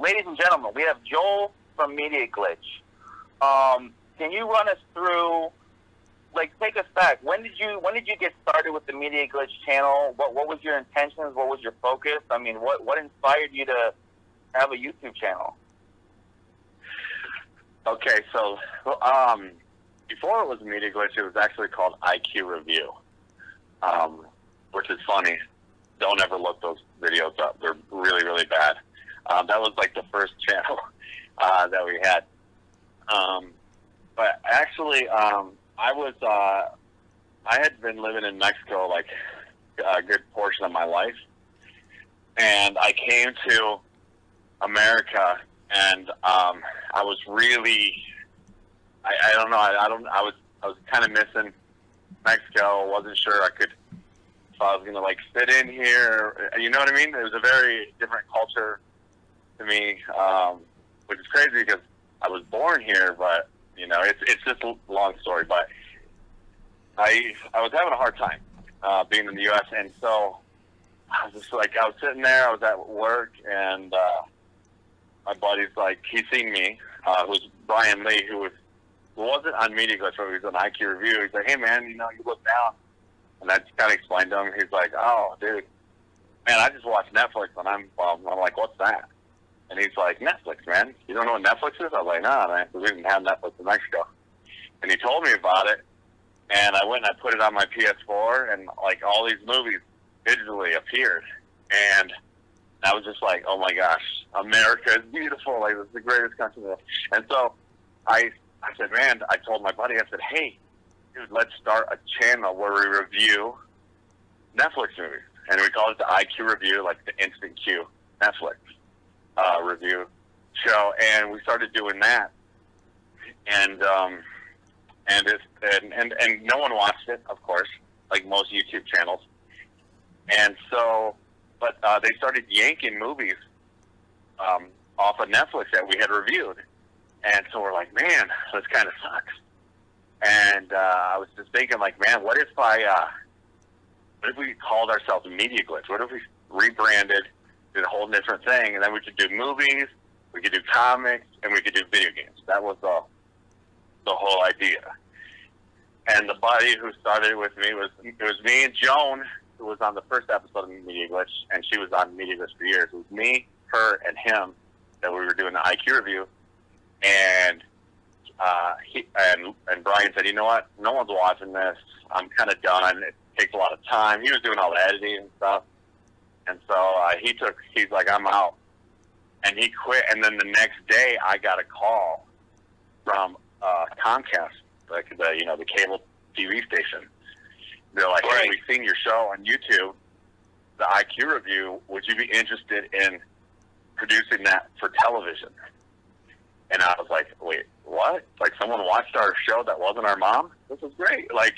ladies and gentlemen, we have Joel from Media Glitch. Um, can you run us through, like, take us back? When did you when did you get started with the Media Glitch channel? What what was your intentions? What was your focus? I mean, what what inspired you to have a YouTube channel? Okay, so um, before it was Media Glitch, it was actually called IQ Review, um, which is funny. Don't ever look those videos up; they're really, really bad. Um, that was like the first channel uh, that we had. Um, but actually, um, I was uh, I had been living in Mexico like a good portion of my life, and I came to America, and um, I was really I, I don't know I, I don't I was I was kind of missing Mexico. wasn't sure I could if I was gonna like fit in here. You know what I mean? It was a very different culture to me, um, which is crazy because I was born here, but you know, it's it's just a long story. But I I was having a hard time uh, being in the U.S. and so I was just like I was sitting there, I was at work, and uh, my buddy's like he seen me, uh, who's Brian Lee, who was who wasn't on Media Glitch, but he was on IQ Review. He's like, hey man, you know, you look down, and I just kind of explained to him. He's like, oh dude, man, I just watch Netflix, and I'm um, I'm like, what's that? And he's like, Netflix, man. You don't know what Netflix is? I was like, nah, man. We didn't have Netflix in Mexico. And he told me about it. And I went and I put it on my PS4, and like all these movies digitally appeared. And I was just like, oh my gosh, America is beautiful. Like, it's the greatest country. And so I, I said, man, I told my buddy, I said, hey, dude, let's start a channel where we review Netflix movies. And we call it the IQ Review, like the Instant Queue Netflix uh, review show, and we started doing that, and um, and it and, and and no one watched it, of course, like most YouTube channels, and so, but uh, they started yanking movies um, off of Netflix that we had reviewed, and so we're like, man, this kind of sucks. And uh, I was just thinking, like, man, what if I, uh, what if we called ourselves Media Glitch? What if we rebranded? Did a whole different thing. And then we could do movies, we could do comics, and we could do video games. That was the the whole idea. And the buddy who started with me was it was me and Joan, who was on the first episode of Media Glitch, and she was on Media Glitch for years. It was me, her, and him that we were doing the IQ review. And uh, he and and Brian said, you know what? No one's watching this. I'm kind of done. It takes a lot of time. He was doing all the editing and stuff. And so uh, he took, he's like, I'm out. And he quit. And then the next day, I got a call from uh, Comcast, like the, you know, the cable TV station. They're like, hey, we've seen your show on YouTube, the IQ review. Would you be interested in producing that for television? And I was like, wait, what? Like someone watched our show that wasn't our mom? This is great. Like,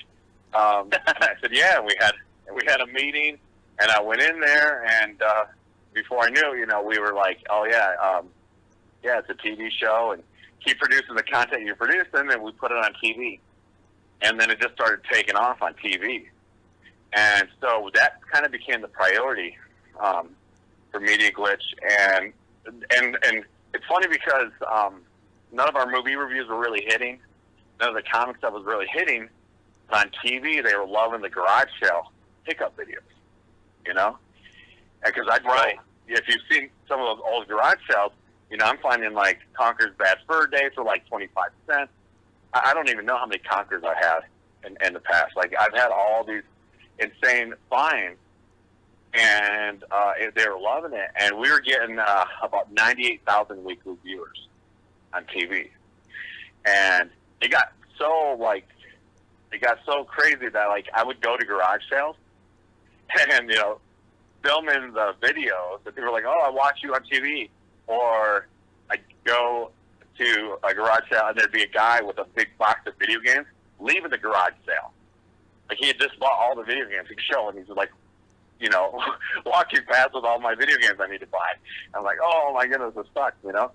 um, I said, yeah. We had we had a meeting, and I went in there, and uh, before I knew, you know, we were like, oh yeah, um, yeah, it's a TV show, and keep producing the content you're producing, and we put it on TV, and then it just started taking off on TV, and so that kind of became the priority um, for Media Glitch, and and and it's funny because um, none of our movie reviews were really hitting, none of the comic stuff was really hitting, but on TV they were loving the garage sale pickup videos, you know, because I Right. if you've seen some of those old garage sales, you know, I'm finding like Conker's Bad Fur Day for like 25 cents. I, I don't even know how many Conkers I had in, in the past. Like I've had all these insane finds, and uh, they were loving it. And we were getting uh, about 98,000 weekly viewers on TV, and it got so like it got so crazy that like I would go to garage sales, and you know, filming the videos that people were like, "Oh, I watch you on TV," or I go to a garage sale and there'd be a guy with a big box of video games leaving the garage sale. Like he had just bought all the video games. He'd show and he's like, you know, walking past with all my video games I need to buy. I'm like, oh my goodness, this sucks, you know.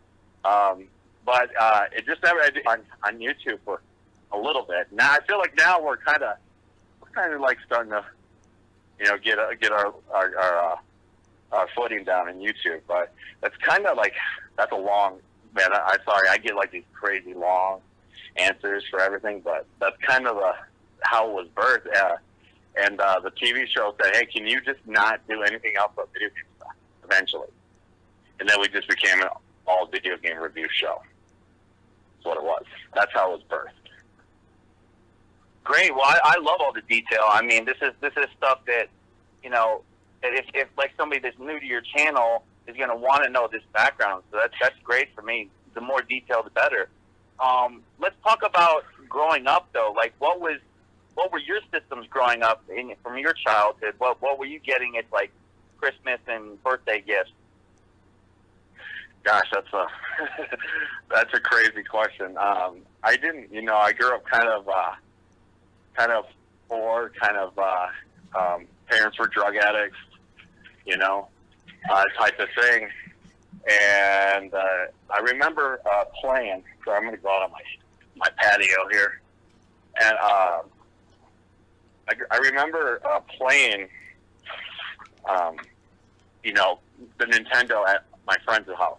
Um, but uh, it just never I did on on YouTube for a little bit. Now I feel like now we're kind of we're kind of like starting to, you know, get uh, get our our, our uh, our footing down in YouTube. But that's kind of like that's a long man. I, I'm sorry, I get like these crazy long answers for everything, but that's kind of a, how it was birthed. Uh, and uh, the TV show said, "Hey, can you just not do anything else but video game stuff?" Eventually, and then we just became an all video game review show. That's what it was. That's how it was birthed. Great. Well, I, I love all the detail. I mean, this is this is stuff that you know that if, if like somebody that's new to your channel is going to want to know this background. So that's that's great for me. The more detail, the better. Um, let's talk about growing up though. Like, what was what were your systems growing up in, from your childhood? What what were you getting at like Christmas and birthday gifts? Gosh, that's a that's a crazy question. Um, I didn't, you know, I grew up kind of uh, kind of poor, kind of uh, um, parents were drug addicts, you know, uh, type of thing. And uh, I remember uh, playing. So I'm going to go out on my my patio here, and uh, I, I remember uh, playing, um, you know, the Nintendo at my friend's house,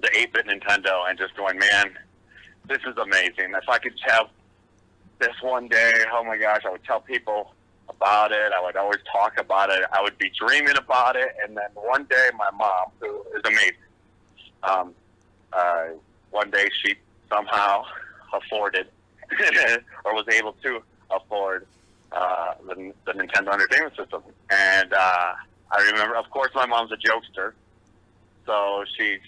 the 8-bit Nintendo, and just going, man, this is amazing. If I could have this one day, oh my gosh, I would tell people about it. I would always talk about it. I would be dreaming about it. And then one day, my mom, who is amazing, um, uh, one day she somehow afforded or was able to afford uh, the, the Nintendo Entertainment System. And uh, I remember, of course, my mom's a jokester. So she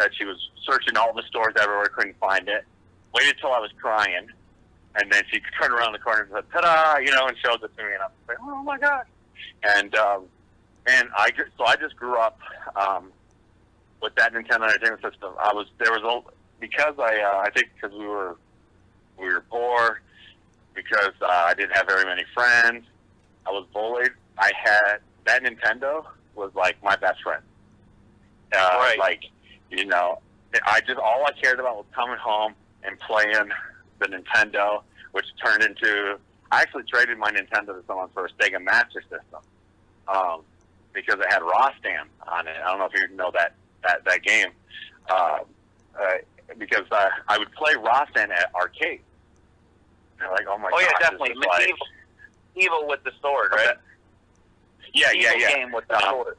said she was searching all the stores everywhere, couldn't find it. Waited till I was crying and then she turned around the corner and said, "Ta-da!" You know, and showed it to me, and I'm like, "Oh my god!" And um, and I so I just grew up um, with that Nintendo Entertainment System. I was there was a because I uh, I think because we were we were poor because uh, I didn't have very many friends. I was bullied. I had that Nintendo was like my best friend. Uh, Right. Like you know, I just all I cared about was coming home and playing the Nintendo, which turned into. I actually traded my Nintendo to someone for a Sega Master System um, because it had Rastan on it. I don't know if you know that that that game. Uh, uh, because uh, I would play Rastan at arcade. And like, oh my oh yeah, gosh, this definitely. like- Evil, evil with the sword, right? yeah, yeah, yeah. Game with the Um, sword.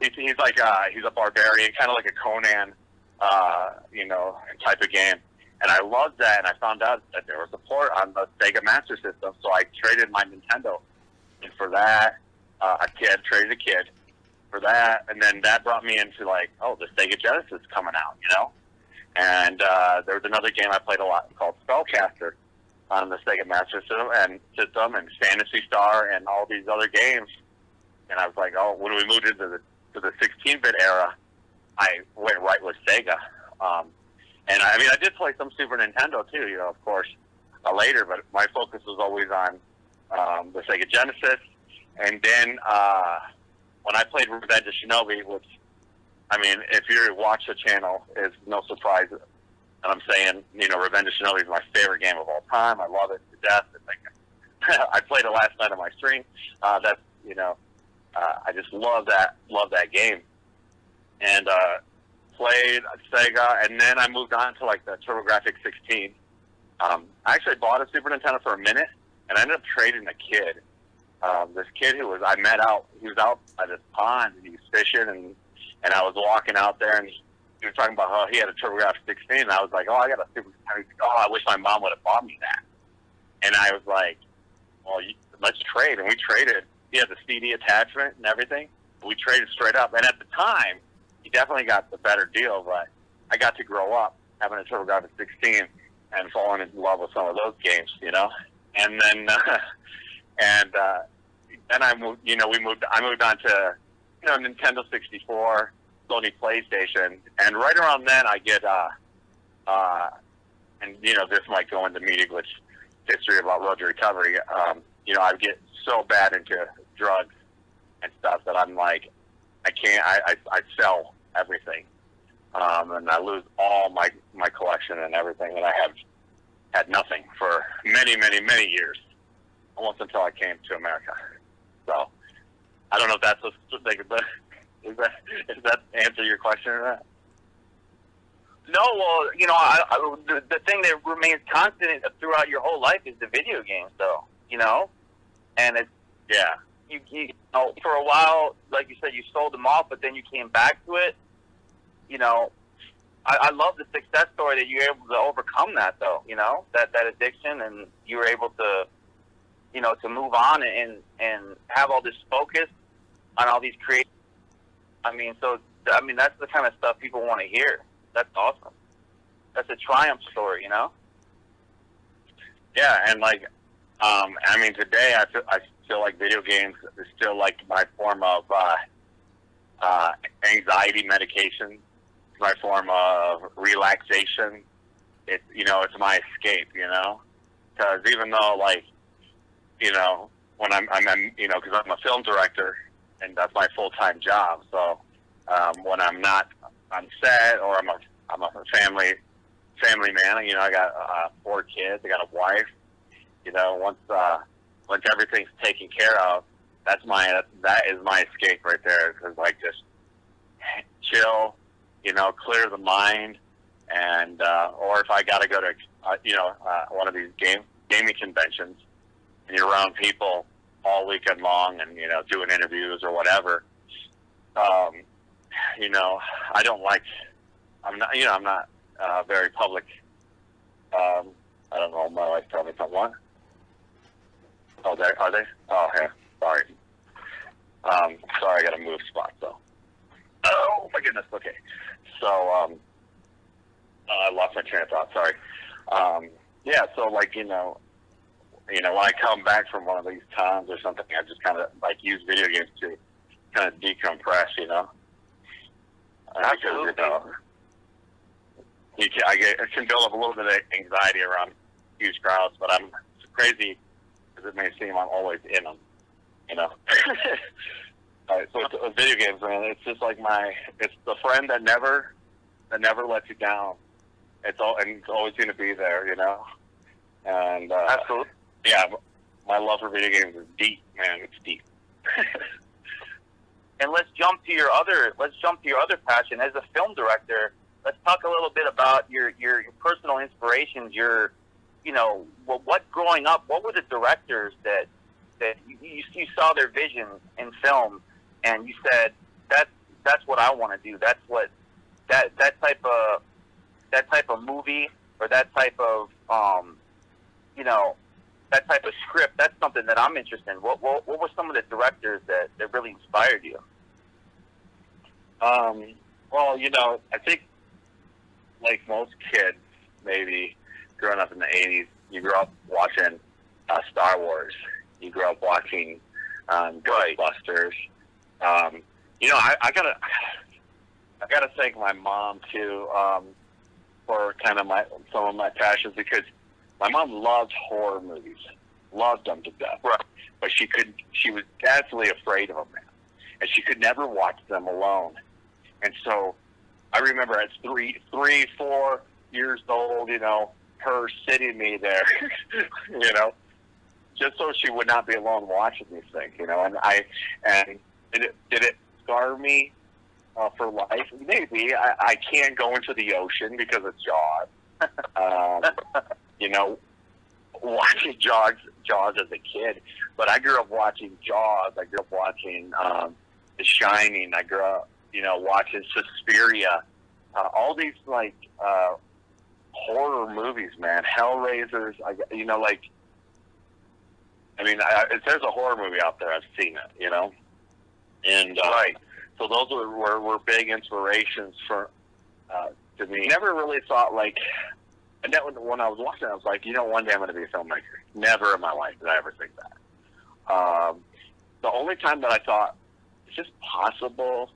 he's, he's like uh, he's a barbarian, kind of like a Conan, uh, you know, type of game. And I loved that, and I found out that there was support on the Sega Master System, so I traded my Nintendo, and for that, uh, a kid traded a kid for that, and then that brought me into like, oh, the Sega Genesis coming out, you know. And uh, there was another game I played a lot called Spellcaster on the Sega Master System, and system, and Phantasy Star, and all these other games. And I was like, oh, when we moved into the to the 16-bit era, I went right with Sega. Um, and I, mean, I did play some Super Nintendo too, you know, of course, uh, later. But my focus was always on um, the Sega Genesis. And then uh, when I played Revenge of Shinobi, which I mean, if you watch the channel, it's no surprise. And I'm saying, you know, Revenge of Shinobi is my favorite game of all time. I love it to death. It's like, I played it last night on my stream. Uh, that's you know, uh, I just love that love that game. And uh, played Sega, and then I moved on to like the TurboGrafx 16. Um, I actually bought a Super Nintendo for a minute, and I ended up trading a kid. Um, this kid who was I met out, he was out by this pond, and he was fishing, and and I was walking out there, and he was talking about how he had a TurboGrafx 16, and I was like, oh, I got a Super Nintendo. Oh, I wish my mom would have bought me that. And I was like, well, you, let's trade, and we traded. He had the CD attachment and everything. We traded straight up, and at the time, he definitely got the better deal, but I got to grow up having a TurboGrafx 16 and falling in love with some of those games, you know. And then, uh, and uh, then I moved. You know, we moved. I moved on to you know Nintendo 64, Sony PlayStation, and right around then I get uh, uh, and you know this might go into media glitch history about road to recovery. Um, you know, I get so bad into drugs and stuff that I'm like, I can't. I I, I sell everything, um, and I lose all my my collection and everything, and I have had nothing for many, many, many years, almost until I came to America. So, I don't know if that's a like, but is that is that answer your question or not? No, well, you know, I, I, the, the thing that remains constant throughout your whole life is the video games, though. You know, and it's Yeah. you, you know, for a while, like you said, you sold them off, but then you came back to it. You know, I, I love the success story that you were able to overcome that, though. You know, that that addiction, and you were able to, you know, to move on and and have all this focus on all these creative. I mean, so I mean, that's the kind of stuff people want to hear. That's awesome. That's a triumph story, you know. Yeah, and like, um, I mean, today I feel I feel like video games is still like my form of uh, uh, anxiety medication. My form of relaxation. It's you know, it's my escape. You know, because even though like, you know, when I'm I'm, you know, because I'm a film director and that's my full time job. So um, when I'm not on set or I'm a I'm a family family man. You know, I got uh, four kids. I got a wife. You know, once uh, once everything's taken care of, that's my that is my escape right there. Because like just chill, you know, clear the mind, and uh, or if I got to go to uh, you know uh, one of these game gaming conventions, and you're around people all weekend long, and you know doing interviews or whatever. Um, you know, I don't like. I'm not. You know, I'm not uh, very public. Um, I don't know. My wife probably me someone. Oh, there are they? Oh, yeah. Sorry. Um, sorry, I got to move spots though. Oh my goodness. Okay. So, um, uh, I lost my train of thought. Sorry. Um, yeah. So, like you know, you know, when I come back from one of these times or something, I just kind of like use video games to kind of decompress. You know. Uh, because, Absolutely. you know, you can, I get, I can build up a little bit of anxiety around huge crowds, but I'm it's crazy as it may seem. I'm always in them, you know. uh, so it's, uh, video games, man. It's just like my, it's the friend that never, that never lets you down. It's all, and it's always going to be there, you know. And uh, Absolutely. yeah, my love for video games is deep, man. It's deep. And let's jump to your other. Let's jump to your other passion as a film director. Let's talk a little bit about your your, your personal inspirations. Your, you know, what, what growing up? What were the directors that that you, you, you saw their vision in film, and you said that that's what I want to do. That's what that that type of that type of movie or that type of um, you know that type of script. That's something that I'm interested in. What what, what were some of the directors that, that really inspired you? Um, well, you know, I think like most kids, maybe growing up in the '80s, you grew up watching uh, Star Wars. You grew up watching um, Right. Um, you know, I, I gotta, I gotta thank my mom too um, for kind of my some of my passions because my mom loved horror movies, loved them to death. Right. But she could, she was deathly afraid of them, man, and she could never watch them alone. And so, I remember at three, three, four years old, you know, her sitting me there, you know, just so she would not be alone watching these things, you know. And I, and did it, did it scar me uh, for life? Maybe I, I can't go into the ocean because of Jaws. um, you know, watching Jaws, Jaws as a kid. But I grew up watching Jaws. I grew up watching um, The Shining. I grew up, you know, watching Suspiria. Uh, all these like uh, horror movies, man. Hellraisers. I, you know, like. I mean, I, if there's a horror movie out there, I've seen it. You know, and uh, Right. so those were, were were big inspirations for uh, to me. Never really thought like and that when, when I was watching, I was like, you know, one day I'm going to be a filmmaker. Never in my life did I ever think that. Um, the only time that I thought it's just possible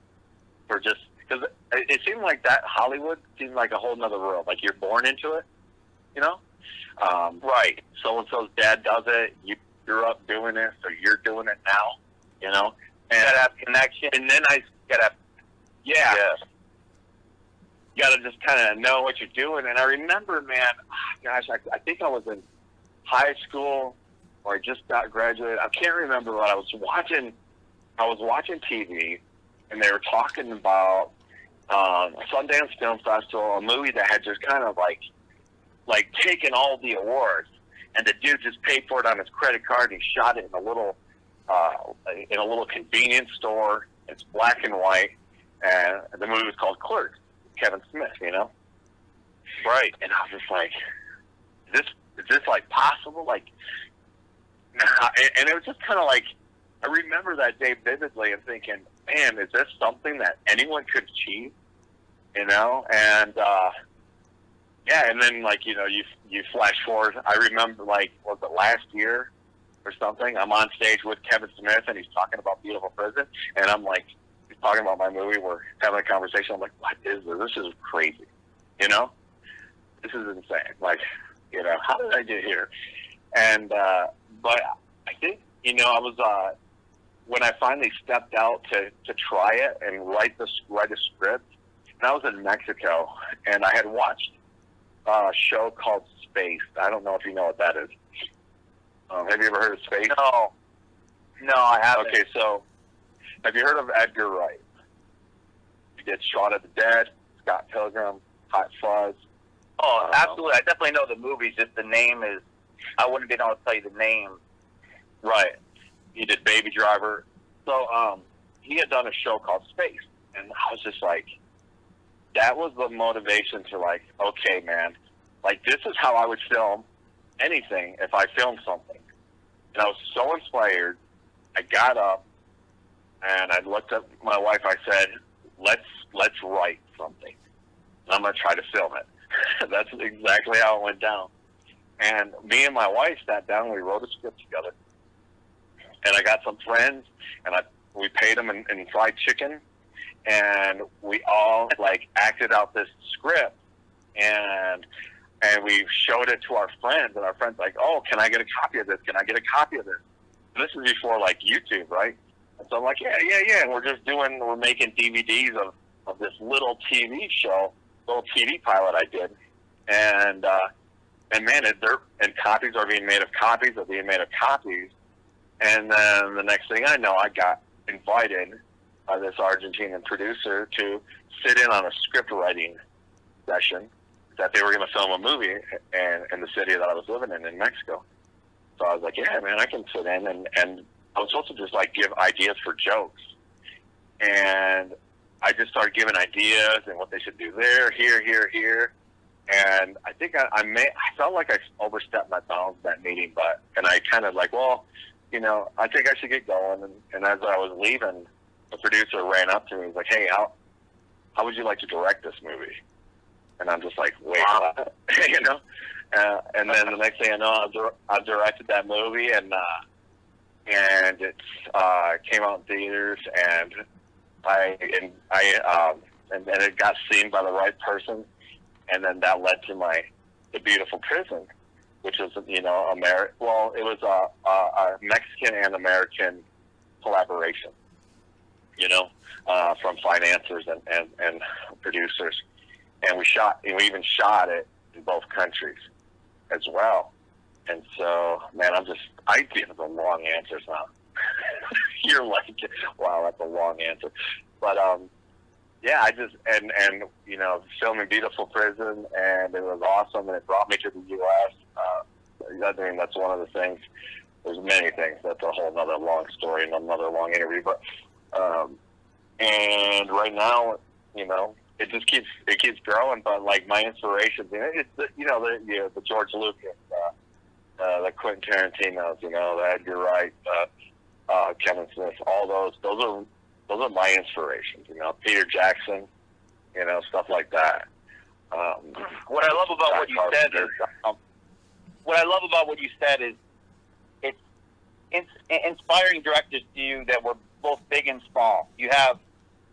for just because it, it seemed like that Hollywood seemed like a whole nother world. Like you're born into it, you know. Um, Right. so and so's dad does it. You grew up doing it, so you're doing it now. You know. And gotta have connection. and then I gotta yeah, yeah. you got to just kind of know what you're doing. And I remember, man, gosh, I, I think I was in high school or I just got graduated. I can't remember what I was watching I was watching TV, and they were talking about um, Sundance Film Festival, a movie that had just kind of like like taken all the awards, and the dude just paid for it on his credit card. And he shot it in a little uh, in a little convenience store. It's black and white, and the movie was called Clerks. Kevin Smith, you know. Right. And I was just like, is this is this like possible? Like, nah. And, and it was just kind of like, I remember that day vividly and thinking, man, is this something that anyone could achieve? You know, and uh, yeah, and then like you know, you you flash forward. I remember like was it last year or something? I'm on stage with Kevin Smith and he's talking about Beautiful Prison, and I'm like, he's talking about my movie. We're having a conversation. I'm like, what is this? This is crazy. You know, this is insane. Like, you know, how did I get here? And uh, but I think you know, I was uh, when I finally stepped out to to try it and write the write a script. And I was in Mexico, and I had watched a show called Spaced. I don't know if you know what that is. Um, have you ever heard of Spaced? No. No, I haven't. Okay, so have you heard of Edgar Wright? He did Shaun of the Dead, Scott Pilgrim, Hot Fuzz. Oh, Uh, absolutely. I definitely know the movies. Just the name is, I wouldn't be able to tell you the name. Right. He did Baby Driver. So um, he had done a show called Spaced, and I was just like, that was the motivation to like, okay, man, like this is how I would film anything if I filmed something. And I was so inspired. I got up and I looked at my wife. I said, let's let's write something. And I'm gonna try to film it. That's exactly how it went down. And me and my wife sat down. We wrote a script together and I got some friends, and I we paid them in, in fried chicken, and we all like acted out this script, and and we showed it to our friends, and our friends like, oh, can I get a copy of this? Can I get a copy of this? And this is before like YouTube, right? And so I'm like, yeah, yeah, yeah. And we're just doing, we're making DVDs of of this little TV show, little TV pilot I did, and uh, and man, it, they're and copies are being made of copies are being made of copies. And then the next thing I know, I got invited by this Argentinian producer to sit in on a script writing session that they were going to film a movie in, in the city that I was living in in Mexico. So I was like, yeah, man, I can sit in. And, and I was supposed to just like give ideas for jokes. And I just started giving ideas and what they should do there, here, here, here. And I think I, I may, I felt like I overstepped my bounds that meeting, but, and I kind of like, well, you know, I think I should get going. And, and as I was leaving, the producer ran up to me. He's like, "Hey, how how would you like to direct this movie?" And I'm just like, "Wait, what?" you know. Uh, and then the next thing I know, I, dir- I directed that movie, and uh, and it uh, came out in theaters, and I and I um, and, and it got seen by the right person, and then that led to my the beautiful prison which was you know Ameri- well it was a, a, a Mexican and American collaboration you know uh, from financiers and, and, and producers and we shot and we even shot it in both countries as well and so man I'm just I give the long answers now you're like wow that's a long answer but um yeah, I just and and you know filming Beautiful Prison, and it was awesome, and it brought me to the U.S. Uh, I mean, that's one of the things. There's many things. That's a whole other long story and another long interview. But um, and right now, you know, it just keeps it keeps growing. But like my inspirations, you know, it's the, you know the you know, the George Lucas, uh, uh, the Quentin Tarantino's, you know, the Edgar Wright, uh, uh, Kevin Smith, all those. Those are those are my inspirations. You know, Peter Jackson, you know, stuff like that. Um, What I love about what you said is, um, what I love about what you said is, it's, it's inspiring directors to you that were both big and small. You have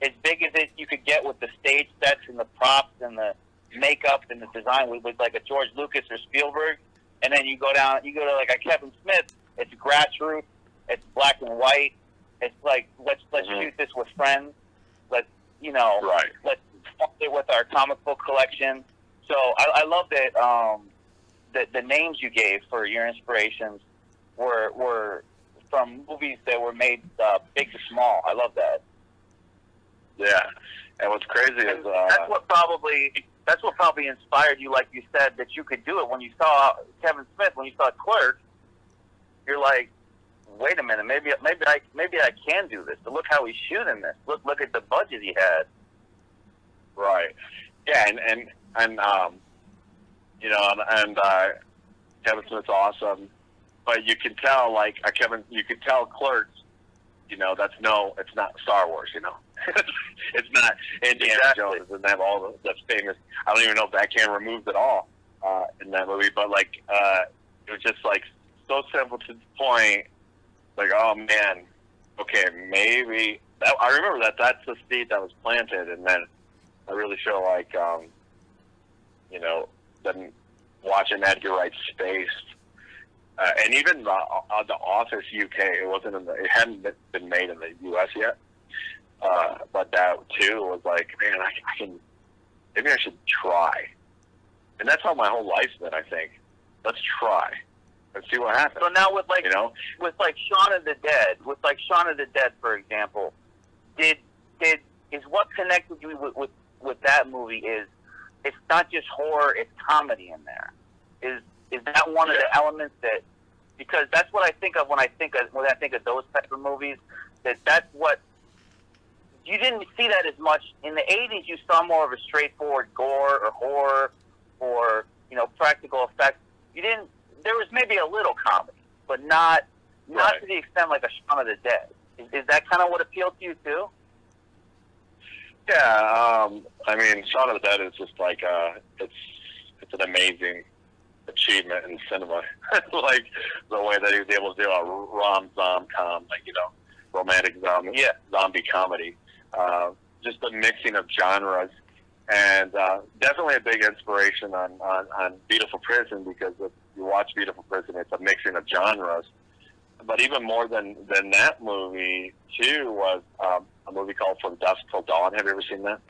as big as it you could get with the stage sets and the props and the makeup and the design with, with like a George Lucas or Spielberg, and then you go down, you go to like a Kevin Smith. It's grassroots. It's black and white. It's like let's let's Mhm. shoot this with friends. Let's you know right. let's fund it with our comic book collection. So I, I love that um, the the names you gave for your inspirations were were from movies that were made uh, big to small. I love that. Yeah, and what's crazy And is uh, that's what probably that's what probably inspired you, like you said, that you could do it. When you saw Kevin Smith, when you saw Clerk, you're like, wait a minute, maybe maybe I maybe I can do this. But look how he's shooting this. Look look at the budget he had. Right. Yeah, and and and um, you know, and, and uh, Kevin Smith's awesome, but you can tell, like uh, Kevin, you can tell Clerks. You know, that's no, it's not Star Wars. You know, it's not Indiana Exactly. Jones. It doesn't have all the, the famous. I don't even know if that camera moves at all uh, in that movie, but like uh, it was just like so simple to the point. Like, oh man, okay, maybe that. I remember that. That's the seed that was planted, and then I really feel like, um, you know, then watching Edgar Wright Spaced, uh, and even the, uh, the Office UK, it wasn't in the, it hadn't been made in the US yet. Uh, but that too was like, man, I, I can, maybe I should try. And that's how my whole life's been, I think. Let's try and see what happens. So now with like You know? with like Shaun of the Dead, with like Shaun of the Dead, for example, did did is what connected you with with, with that movie is it's not just horror, it's comedy in there. Is is that one of the elements that because that's what I think of when I think of when I think of those type of movies. That that's what you didn't see that as much in the '80s. You saw more of a straightforward gore or horror or you know practical effects. You didn't. There was maybe a little comedy, but not not Right. to the extent like a Shaun of the Dead. Is, is that kind of what appealed to you too? Yeah, um, I mean, Shaun of the Dead is just like uh, it's it's an amazing achievement in cinema. like the way that he was able to do a rom zom com, like you know, romantic zombie Yeah. zombie comedy. Uh, just the mixing of genres, and uh, definitely a big inspiration on, on on Beautiful Prison because if you watch Beautiful Prison, it's a mixing of genres. But even more than than that movie too was um, a movie called From Dusk Till Dawn. Have you ever seen that?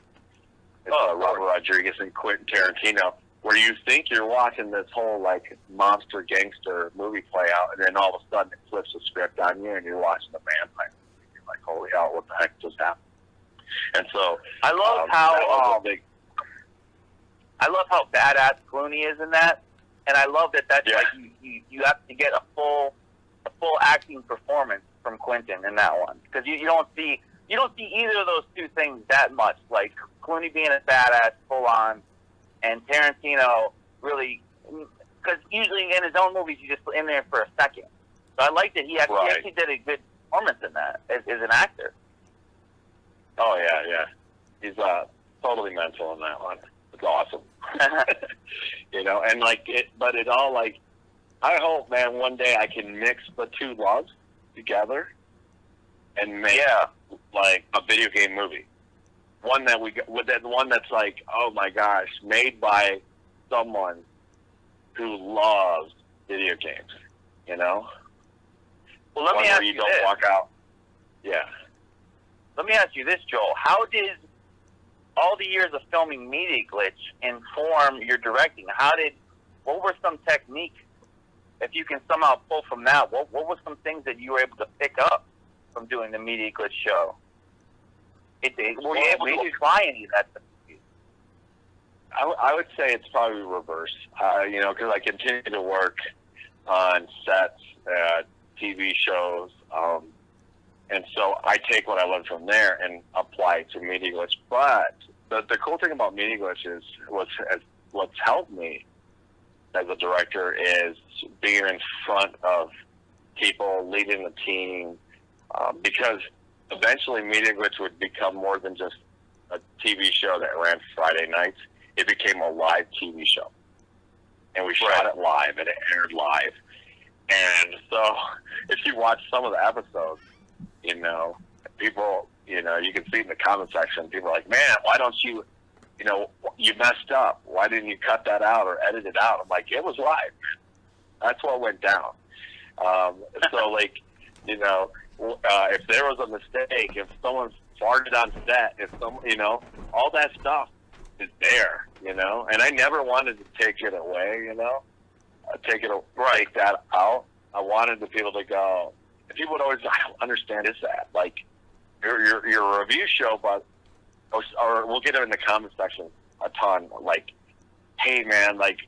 It's Oh, uh, course. Robert Rodriguez and Quentin Tarantino, where you think you're watching this whole like monster gangster movie play out, and then all of a sudden it flips the script on you, and you're watching the vampire. movie. You're like, holy hell, what the heck just happened? And so I love um, how um, big, I love how badass Clooney is in that, and I love that that's Yeah. like you, you you have to get a full a full acting performance from Quentin in that one because you, you don't see you don't see either of those two things that much. Like Clooney being a badass full on, and Tarantino really because usually in his own movies you just in there for a second. So I like that he actually, he Right. actually did a good performance in that as, as an actor. Oh yeah, yeah, he's uh, totally mental in that one. It's awesome. you know, and like it, but it all like, I hope, man, one day I can mix the two loves together and make yeah, like a video game movie. One that we got- with that one that's like, oh my gosh, made by someone who loves video games. You know, well let one me ask you you don't this. walk out. Yeah. Let me ask you this, Joel. How did all the years of filming Media Glitch inform your directing? How did, what were some techniques, if you can somehow pull from that, what, what were some things that you were able to pick up from doing the Media Glitch show? It, it, were you able to try any of that? I, w- I would say it's probably reverse. Uh, you know, because I continue to work on sets, uh, TV shows, um, and so I take what I learned from there and apply it to Media Glitch. But the, the cool thing about Media Glitch is what's what's helped me as a director is being in front of people, leading the team, um, because eventually Media Glitch would become more than just a TV show that ran Friday nights. It became a live TV show. And we shot it live and it aired live. And so if you watch some of the episodes, you know, people, you know, you can see in the comment section, people are like, man, why don't you, you know, you messed up. Why didn't you cut that out or edit it out? I'm like, it was live. That's what went down. Um, so, like, you know, uh, if there was a mistake, if someone farted on set, if some, you know, all that stuff is there, you know. And I never wanted to take it away, you know, uh, take it, take that out. I wanted the people to go, people would always, I don't understand is that like your your, a review show, but or, or we'll get it in the comment section a ton. Like, hey man, like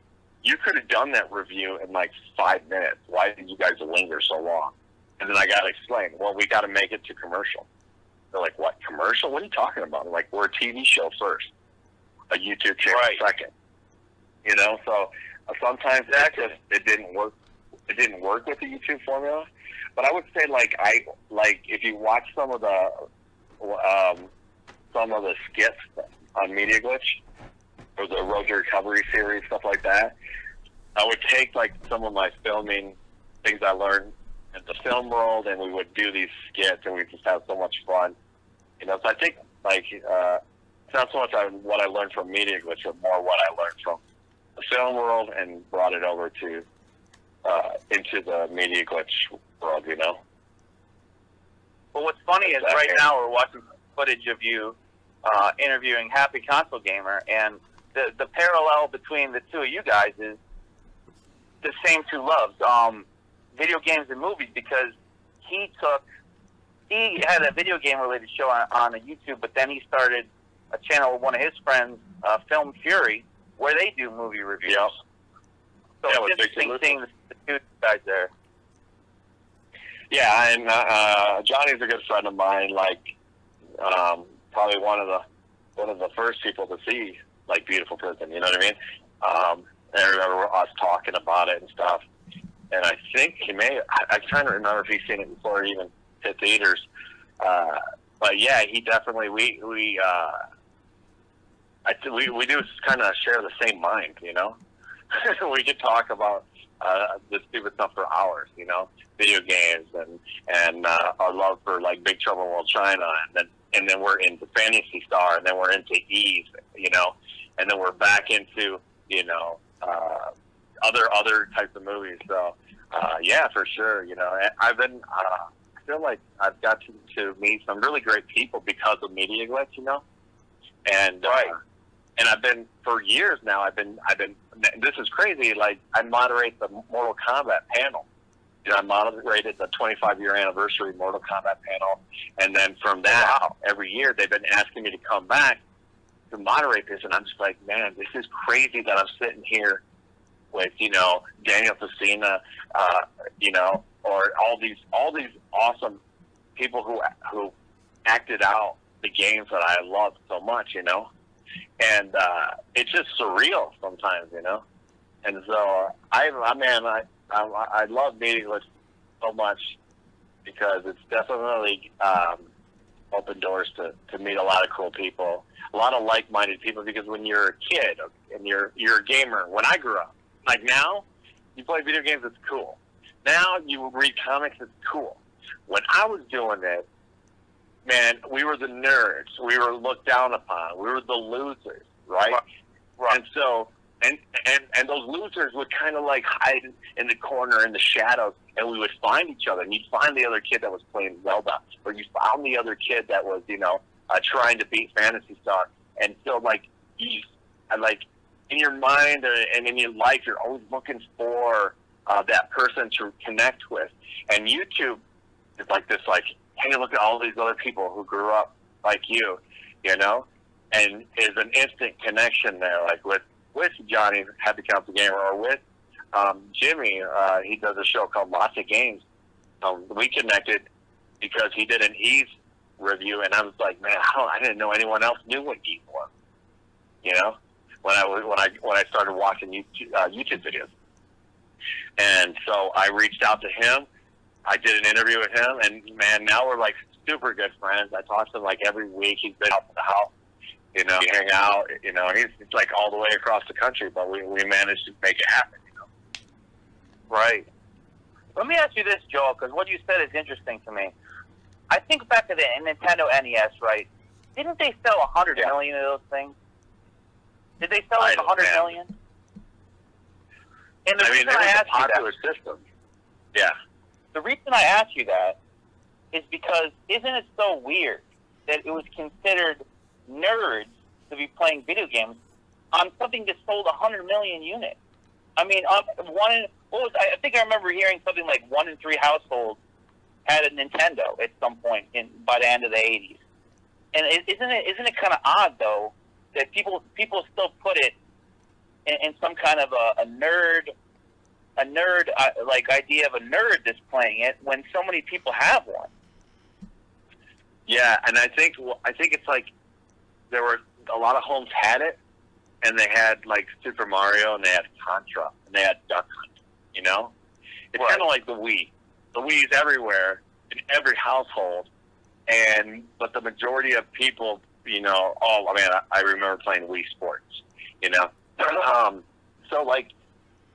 you could have done that review in like five minutes. Why did you guys linger so long? And then I got to explain. Well, we got to make it to commercial. They're like, what commercial? What are you talking about? I'm like, we're a TV show first, a YouTube channel Right. second. You know, so uh, sometimes that just it didn't work. It didn't work with the YouTube formula. But I would say, like I like if you watch some of the um, some of the skits on Media Glitch or the Road to Recovery series, stuff like that. I would take like some of my filming things I learned in the film world, and we would do these skits, and we just have so much fun. You know, so I think like uh, it's not so much what I learned from Media Glitch, but more what I learned from the film world and brought it over to uh, into the Media Glitch world. You know. But what's funny is right now we're watching footage of you uh, interviewing Happy Console Gamer, and the the parallel between the two of you guys is the same two loves, um, video games and movies, because he took he had a video game related show on, on YouTube, but then he started a channel with one of his friends, uh, Film Fury, where they do movie reviews. Yep. So Yeah, it's interesting seeing the, the two guys there. Yeah, and uh, uh, Johnny's a good friend of mine. Like, um, probably one of the one of the first people to see like Beautiful Prison. You know what I mean? Um, and I remember us talking about it and stuff. And I think he may. I, I'm trying to remember if he's seen it before even hit theaters. Uh, but yeah, he definitely. We we. Uh, I we we do kind of share the same mind. You know, we could talk about uh, this stupid stuff for hours. You know, video games and and uh, our love for like Big Trouble in Little China, and then and then we're into Phantasy Star, and then we're into Eve, you know, and then we're back into you know uh, other other types of movies. So uh, yeah, for sure. You know, I've been. Uh, I feel like I've got to, to meet some really great people because of Media Glitch, you know, and Right. uh, and I've been for years now. I've been I've been. This is crazy. Like I moderate the Mortal Kombat panel. You know, I moderated the 25 year anniversary Mortal Kombat panel, and then from that, every year they've been asking me to come back to moderate this, and I'm just like, man, this is crazy that I'm sitting here with you know Daniel Pesina, uh, you know, or all these all these awesome people who who acted out the games that I love so much, you know, and uh, it's just surreal sometimes, you know, and so I, I man, I I, I love meeting with so much because it's definitely um, opened doors to, to meet a lot of cool people, a lot of like-minded people. Because when you're a kid and you're you're a gamer, when I grew up, like now, you play video games, it's cool. Now you read comics, it's cool. When I was doing it, man, we were the nerds. We were looked down upon. We were the losers, right? Right. And so, and and and those losers would kind of like hide in the corner in the shadows, and we would find each other. And you'd find the other kid that was playing Zelda, or you found the other kid that was, you know, uh, trying to beat Phantasy Star. And so, like, you, and like in your mind uh, and in your life, you're always looking for uh, that person to connect with. And YouTube is like this, like, hey, look at all these other people who grew up like you, you know, and is an instant connection there, like with with Johnny Happy Console Gamer or with um, Jimmy. Uh, he does a show called Lots of Games. Um, we connected because he did an Eve review, and I was like, man, I, I didn't know anyone else knew what Eve was. You know, when I was when I when I started watching YouTube, uh, YouTube videos, and so I reached out to him. I did an interview with him, and man, now we're like super good friends. I talk to him like every week. He's been out to the house, you know, we hang out, you know. He's it's like all the way across the country, but we we managed to make it happen, you know. Right. Let me ask you this, Joel, because what you said is interesting to me. I think back to the Nintendo NES, right? Didn't they sell a hundred Yeah. million of those things? Did they sell like a hundred million? And the I mean, reason I was a asked you that, popular system. Yeah. The reason I ask you that is because isn't it so weird that it was considered nerds to be playing video games on something that sold a hundred million units? I mean, um, one in what was I, think I remember hearing something like one in three households had a Nintendo at some point in by the end of the '80s. And is isn't it isn't it kind of odd though that people people still put it in, in some kind of a, a nerd a nerd uh, like idea of a nerd that's playing it when so many people have one. Yeah, and I think I think it's like there were a lot of homes had it, and they had like Super Mario, and they had Contra, and they had Duck Hunt. You know, it's Right. kind of like the Wii. The Wii is everywhere in every household, and but the majority of people, you know, all I mean, I, I remember playing Wii Sports. You know, um, so like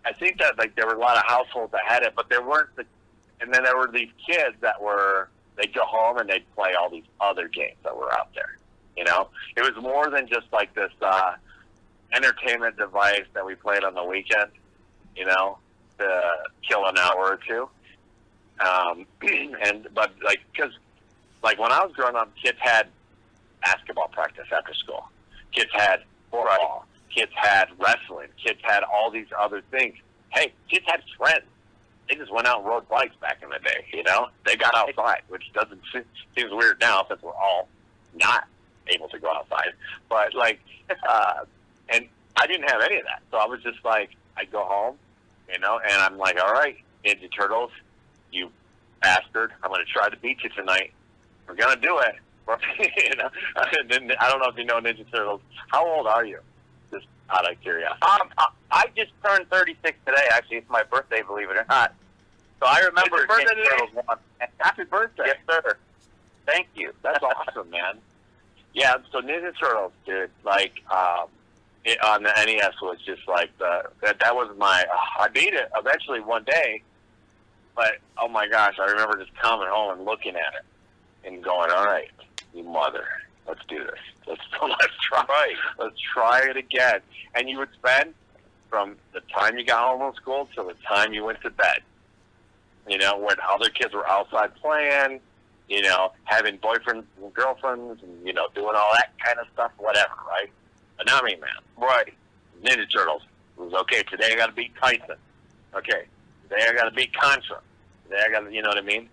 I think that like there were a lot of households that had it, but there weren't the, and then there were these kids that were they'd go home and they'd play all these other games that were out there. You know, it was more than just like this uh, entertainment device that we played on the weekend. You know, to kill an hour or two. Um, and but like because like when I was growing up, kids had basketball practice after school. Kids had football. Kids had wrestling. Kids had all these other things. Hey, kids had friends. They just went out and rode bikes back in the day. You know, they got outside, which doesn't se- seems weird now since we're all not able to go outside. But like, uh, and I didn't have any of that, so I was just like, I go home, you know, and I'm like, all right, Ninja Turtles, you bastard, I'm going to try to beat you tonight. We're going to do it. you know, and then, I don't know if you know Ninja Turtles. How old are you? Just out of curiosity. Um, I, I just turned 36 today. Actually, it's my birthday, believe it or not. So I remember It's birthday Ninja? Turtles one. Happy birthday. Yes, sir. Thank you. That's awesome, man. Yeah, so Ninja Turtles, dude, like um, it, on the NES was just like the that that was my. Uh, I beat it eventually one day, but oh my gosh, I remember just coming home and looking at it and going, "All right, you mother, let's do this. Let's let's try. Right. Let's try it again." And you would spend from the time you got home from school till the time you went to bed. You know, when other kids were outside playing, you know, having boyfriends and girlfriends and, you know, doing all that kind of stuff, whatever, right? Me, man. Right. Ninja Turtles. It was okay, today I gotta beat Tyson. Okay. Today I gotta beat Contra. Today I gotta you know what I mean?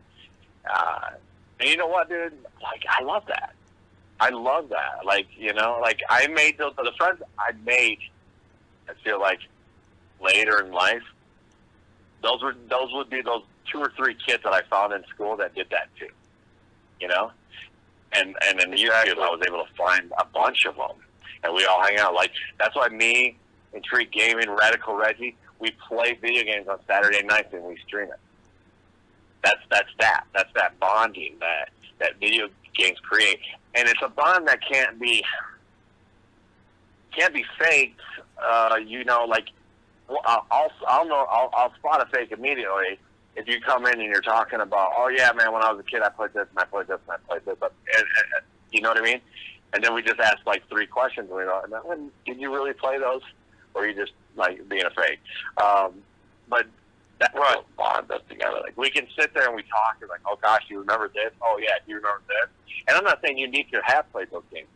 Uh and you know what, dude? Like I love that. I love that. Like, you know, like I made those the friends I made I feel like later in life, those were those would be those two or three kids that I found in school that did that too. You know, and and in the YouTube I was able to find a bunch of them, and we all hang out. Like that's why me and Treat Gaming, Radical Reggie, we play video games on Saturday nights and we stream it. That's that's that. That's that bonding that that video games create, and it's a bond that can't be can't be faked. Uh, you know, like I'll I'll I'll know I'll, I'll spot a fake immediately if you come in and you're talking about, oh yeah, man, when I was a kid, I played this and I played this and I played this, but and, and, you know what I mean? And then we just ask like three questions, and we go, and then, did you really play those, or are you just like being a fake? Um, but that's Right. what bonds us together. Like we can sit there and we talk, and like, oh gosh, you remember this? Oh yeah, you remember this? And I'm not saying you need to have played those games.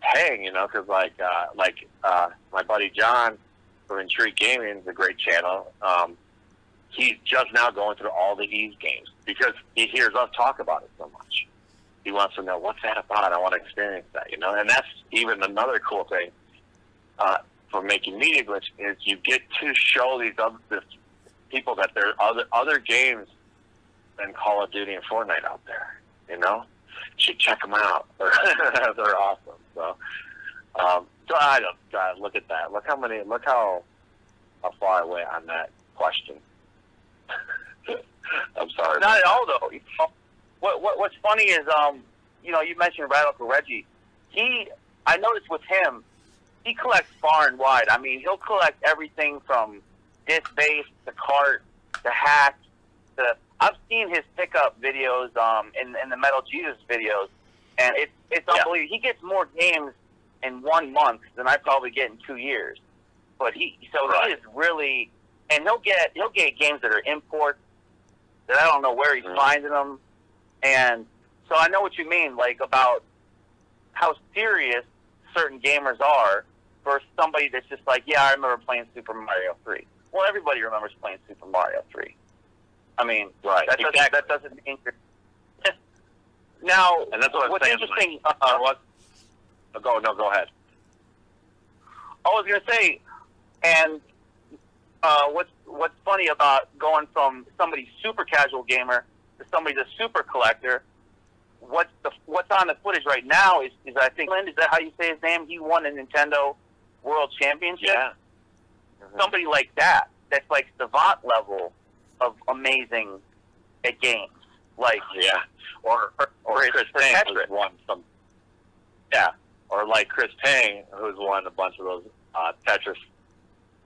Hang, you know, because like uh, like uh, my buddy John from Intrigue Gaming is a great channel. Um, he's just now going through all the NES games because he hears us talk about it so much. He wants to know what's that about. I want to experience that, you know. And that's even another cool thing uh, for making Media Glitch is you get to show these other this people that there are other other games than Call of Duty and Fortnite out there. You know, you should check them out. They're, awesome. So, um, so I don't God, look at that. Look how many. Look how how far away on that question. I'm sorry. Not at all, though. What, what What's funny is, um, you know, you mentioned Radical Reggie. He, I noticed with him, he collects far and wide. I mean, he'll collect everything from disc bass the cart the hacks to. I've seen his pickup videos, um, in in the Metal Jesus videos, and it's it's Yeah. unbelievable. He gets more games in one month than I probably get in two years. But he, so Right. he is really, and he'll get he'll get games that are imports that I don't know where he's Mhm. finding them, and so I know what you mean, like about how serious certain gamers are versus somebody that's just like, yeah, I remember playing Super Mario Three. Well, everybody remembers playing Super Mario Three. I mean, Right. that doesn't exactly. that doesn't mean. you're- now, and that's what what's saying. interesting. Like, uh, what? Oh, go no, go ahead. I was gonna say, and uh, what's what's funny about going from somebody super casual gamer to somebody that's super collector? What's the what's on the footage right now is, is I think Lynn, is that how you say his name? He won a Nintendo World Championship. Yeah. Mhm. Somebody like that, that's like savant level of amazing at games. Like Yeah. Or or, or Chris Payne who's won some. Yeah. Or like Chris Payne, who's won a bunch of those uh, Tetris,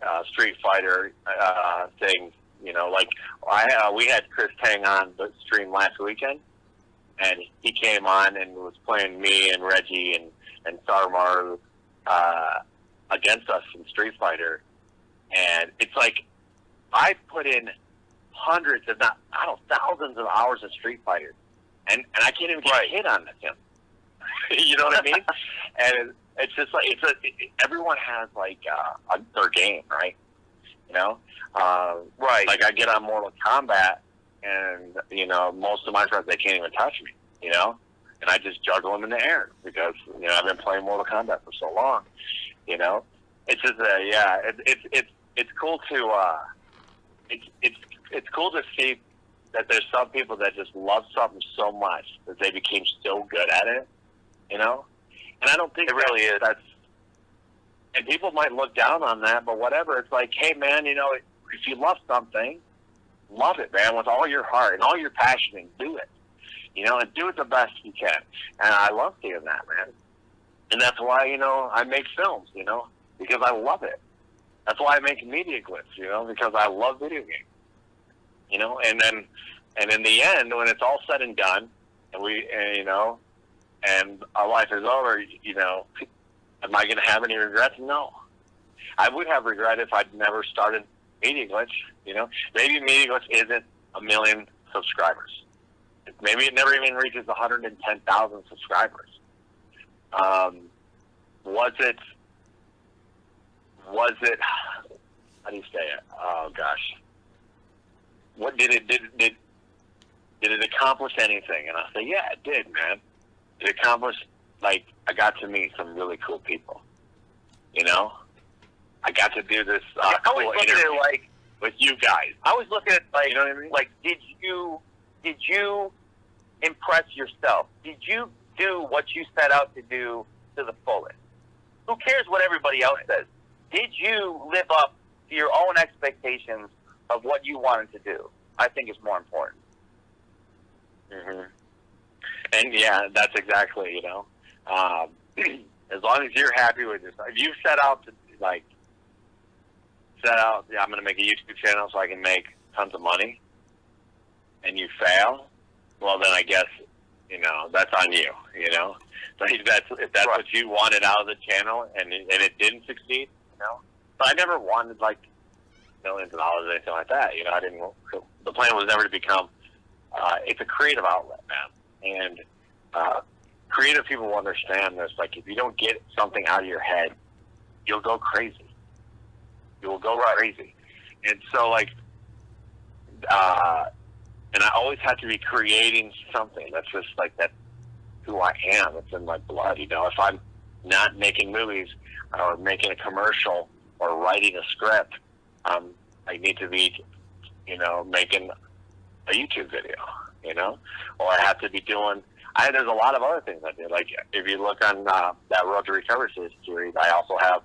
uh, Street Fighter uh, things. You know, like I uh, we had Chris Payne on the stream last weekend, and he came on and was playing me and Reggie and and Sarmar uh, against us in Street Fighter, and it's like I put in hundreds, if not I don't know, thousands of hours of Street Fighter, and and I can't even get Right. a hit on him. you know what I mean? and it's just like it's a it, everyone has like uh, a, their game, right? You know, uh, right, like I get on Mortal Kombat, and you know most of my friends they can't even touch me. You know, and I just juggle them in the air because you know I've been playing Mortal Kombat for so long. You know, it's just a yeah, it, it's it's it's cool to uh, it's it's it's cool to see that there's some people that just love something so much that they became so good at it. You know, and I don't think It really is. That's and people might look down on that, but whatever. It's like, hey, man, you know, if you love something, love it, man, with all your heart and all your passion, and do it. You know, and do it the best you can. And I love doing that, man. And that's why, you know, I make films, you know, because I love it. That's why I make Media Glitch, you know, because I love video games. You know, and then, and in the end, when it's all said and done, and we, and, you know, and our life is over, you know, am I going to have any regrets? No. I would have regret if I'd never started Media Glitch. You know, maybe Media Glitch isn't a million subscribers. Maybe it never even reaches 110,000 subscribers. Um, was it? Was it? How do you say it? Oh gosh. What did it did did did it accomplish anything? And I say, yeah, it did, man. It accomplished like I got to meet some really cool people. You know, I got to do this uh, I cool always look at it like with you guys. I always look at like You know what I mean? like did you did you impress yourself? Did you do what you set out to do to the fullest? Who cares what everybody else says? Did you live up to your own expectations of what you wanted to do? I think is more important. hmm And yeah, that's exactly you know. Um, as long as you're happy with yourself, if you set out to like set out, yeah, I'm going to make a YouTube channel so I can make tons of money, and you fail, well then I guess you know that's on you. You know, so if that's if that's Right. what you wanted out of the channel and it, and it didn't succeed, know. But I never wanted like millions of dollars or anything like that. You know, I didn't. The plan was never to become. Uh, it's a creative outlet, man, and uh, creative people will understand this. Like, if you don't get something out of your head, you'll go crazy. You will go crazy, and so like, uh, and I always have to be creating something. That's just like that. Who I am. It's in my blood. You know, if I'm not making movies or making a commercial or writing a script, um, I need to be, you know, making a YouTube video, you know, or I have to be doing. I there's a lot of other things I do. Like if you look on uh, that Road to Recovery series, I also have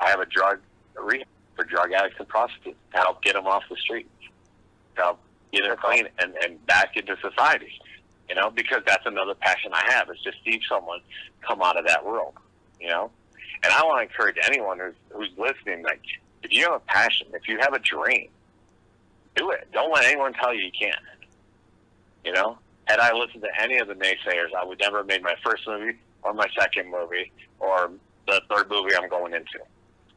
I have a drug rehab for drug addicts and prostitutes to help get them off the street, to help get them clean and, and back into society. You know, because that's another passion I have is just see someone come out of that world. You know, and I want to encourage anyone who's who's listening, like if you have a passion, if you have a dream, do it. Don't let anyone tell you you can't. You know, had I listened to any of the naysayers, I would never have made my first movie or my second movie or the third movie I'm going into.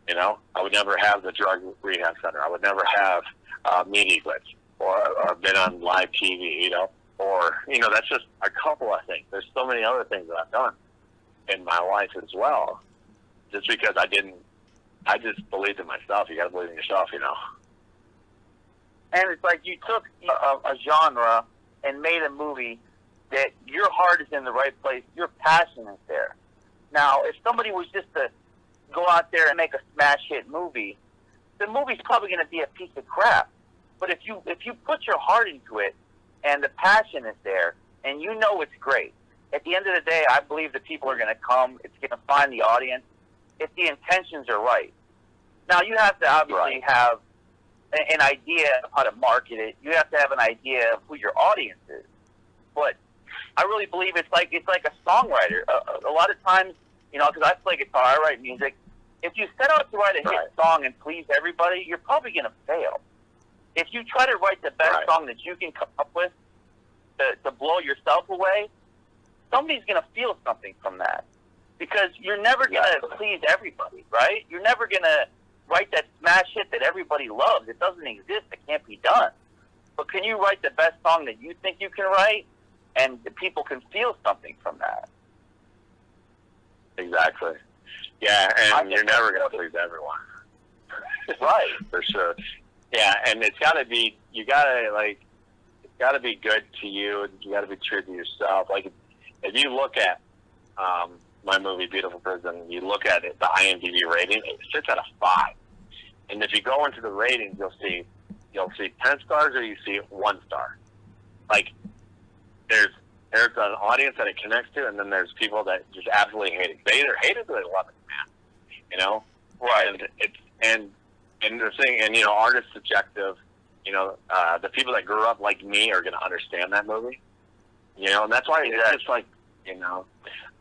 You know, I would never have the drug rehab center. I would never have uh, media glitch or, or been on live TV. You know, or you know, that's just a couple. I think there's so many other things that I've done in my life as well. Just because I didn't, I just believed in myself. You got to believe in yourself. You know. And it's like you took a, a genre and made a movie that your heart is in the right place, your passion is there. Now, if somebody was just to go out there and make a smash hit movie, the movie's probably going to be a piece of crap. But if you if you put your heart into it and the passion is there and you know it's great, at the end of the day, I believe the people are going to come. It's going to find the audience if the intentions are right. Now, you have to obviously Right. have a- an idea of how to market it. You have to have an idea of who your audience is. But I really believe it's like it's like a songwriter. A, a- lot of times, you know, because I play guitar, I write music. If you set out to write a hit song and please everybody, you're probably going to fail. If you try to write the best Right. song that you can come up with to, to blow yourself away, somebody's going to feel something from that. Because you're never going to Exactly. please everybody, right? You're never going to write that smash hit that everybody loves. It doesn't exist. It can't be done. But can you write the best song that you think you can write, and the people can feel something from that? Exactly. Yeah, and you're never going to please everyone. Right. For sure. Yeah, and it's got to be, you got to, like, it's got to be good to you, and you got to be true to yourself. Like, if you look at um, my movie, Beautiful Prison, you look at it, the IMDb rating, it sits at a 5. And if you go into the ratings, you'll see, you'll see 10 stars or you see one star. Like, there's, there's an audience that it connects to, and then there's people that just absolutely hate it. They either hate it or they love it, man. You know? Right. And it's and and the thing and you know, art is subjective. You know, uh, the people that grew up like me are going to understand that movie. You know, and that's why it's just like you know,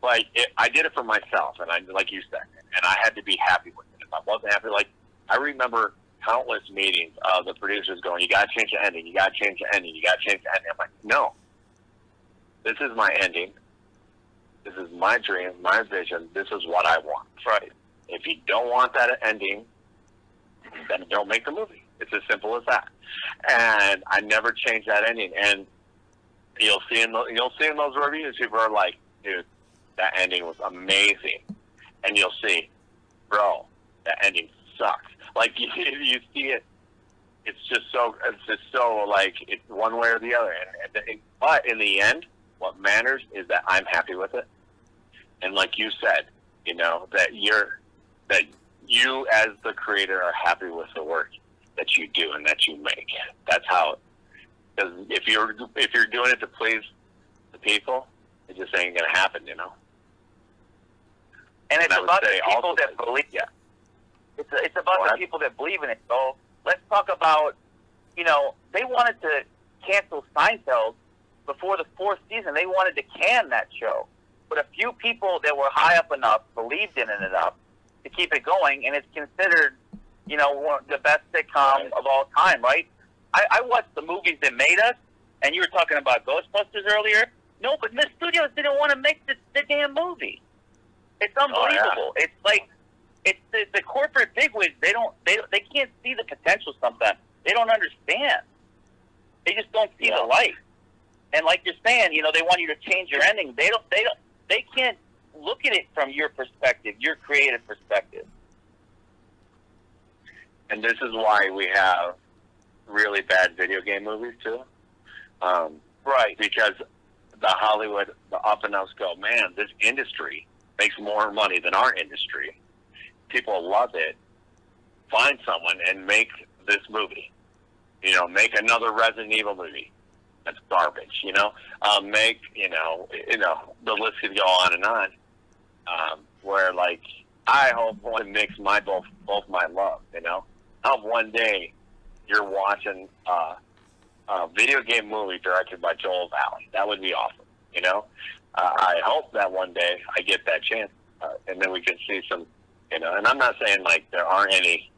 like it, I did it for myself, and I like you said, and I had to be happy with it. If I wasn't happy, like I remember countless meetings of the producers going, "You got to change the ending. You got to change the ending. You got to change the ending." I'm like, "No, this is my ending. This is my dream, my vision. This is what I want." Right. If you don't want that ending, then don't make the movie. It's as simple as that. And I never changed that ending. And you'll see in the, you'll see in those reviews, people are like, "Dude, that ending was amazing," and you'll see, "Bro, that ending sucks." Like you, you see it, it's just so it's just so like one way or the other. And, and, and but in the end, what matters is that I'm happy with it. And like you said, you know that you're that you as the creator are happy with the work that you do and that you make. That's how. Because if you're if you're doing it to please the people, it just ain't gonna happen, you know. And it's And about the people that believe. yeah. It's uh, it's about Go the people that believe in it. So let's talk about, you know, they wanted to cancel Seinfeld before the fourth season. They wanted to can that show, but a few people that were high up enough believed in it enough to keep it going, and it's considered, you know, one, the best sitcom Right. of all time. Right? I, I watched the movies that made us, and you were talking about Ghostbusters earlier. No, but the studios didn't want to make the, the damn movie. It's Oh, unbelievable. It's like it's the, the corporate bigwigs. They don't they they can't see the potential. Sometimes they don't understand. They just don't see Yeah. the light. And like you're saying, you know, they want you to change your ending. They don't. They don't. They can't look at it from your perspective, your creative perspective. And this is why we have really bad video game movies too. Um, Right. because the Hollywood, the up and ups go, man, this industry makes more money than our industry. People love it. Find someone and make this movie. You know, make another Resident Evil movie. That's garbage. You know, um, make you know, you know, the list could go on and on. Um, where like, I hope one makes my both both my love. You know, I hope one day you're watching. Uh, a video game movie directed by Joel Vallie. That would be awesome. You know, uh, I hope that one day I get that chance, uh, and then we can see some. You know, and I'm not saying like there aren't any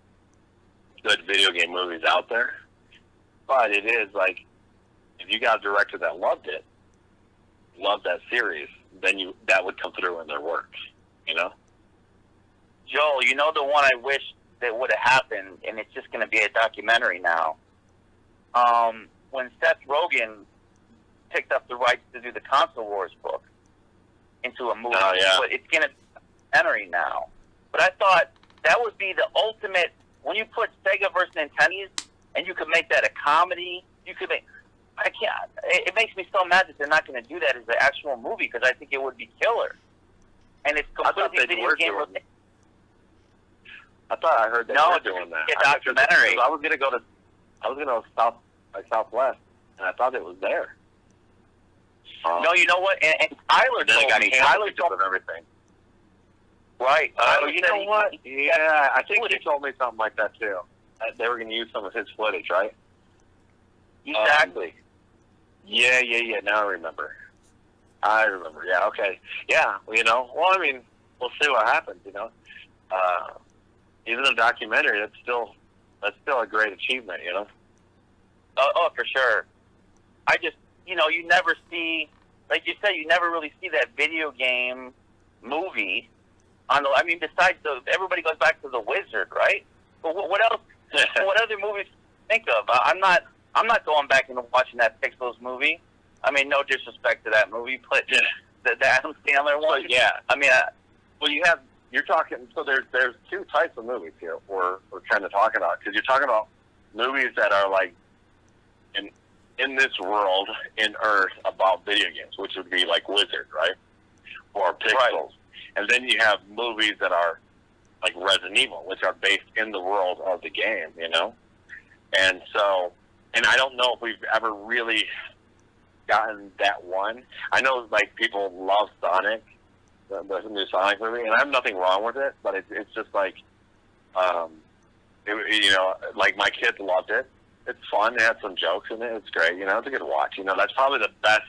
good video game movies out there, but it is like if you got a director that loved it, loved that series, then you that would come through in their work. You know. Joel, you know the one I wish that would have happened, and it's just going to be a documentary now. Um, when Seth Rogen picked up the rights to do the Console Wars book into a movie, Oh, yeah. but it's going to be a documentary now. But I thought that would be the ultimate when you put Sega versus Nintendo and you could make that a comedy. You could make. I can't. It, it makes me so mad that they're not going to do that as an actual movie because I think it would be killer. And it's I thought completely they video game. doing. I thought I heard they No, it's doing that. a I documentary. because I was gonna go to, I was gonna go south by Southwest, and I thought it was there. Um, No, you know what? And, and Tyler told got me. Tyler told of everything. right. Uh, Tyler you know he- what? Yeah, I think he told me something like that too. Uh, They were going to use some of his footage, right? Exactly. Yeah, yeah, yeah. Now I remember. I remember. Yeah. Okay. Yeah. Well, you know. Well, I mean, we'll see what happens. You know. Uh, even a documentary, that's still that's still a great achievement. You know. Oh, oh, for sure. I just, you know, you never see, like you said, you never really see that video game movie on the. I mean, besides the, everybody goes back to the Wizard, right? But what, what else? what other movies think of? I, I'm not. I'm not going back and watching that Pixels movie. I mean, no disrespect to that movie, but Yeah. the, the Adam Sandler one. But yeah. I mean, I, Well, you have you're talking. So there's there's two types of movies here. We're we're kind of talking about because you're talking about movies that are like in in this world in Earth about video games, which would be like Wizard, right? Or Pixels. Right. And then you have movies that are like Resident Evil, which are based in the world of the game, you know. And so, and I don't know if we've ever really gotten that one. I know like people love Sonic, the, the new Sonic movie, and I have nothing wrong with it, but it's it's just like, um, it, you know, like my kids loved it. It's fun. It had some jokes in it. It's great. You know, it's a good watch. You know, that's probably the best,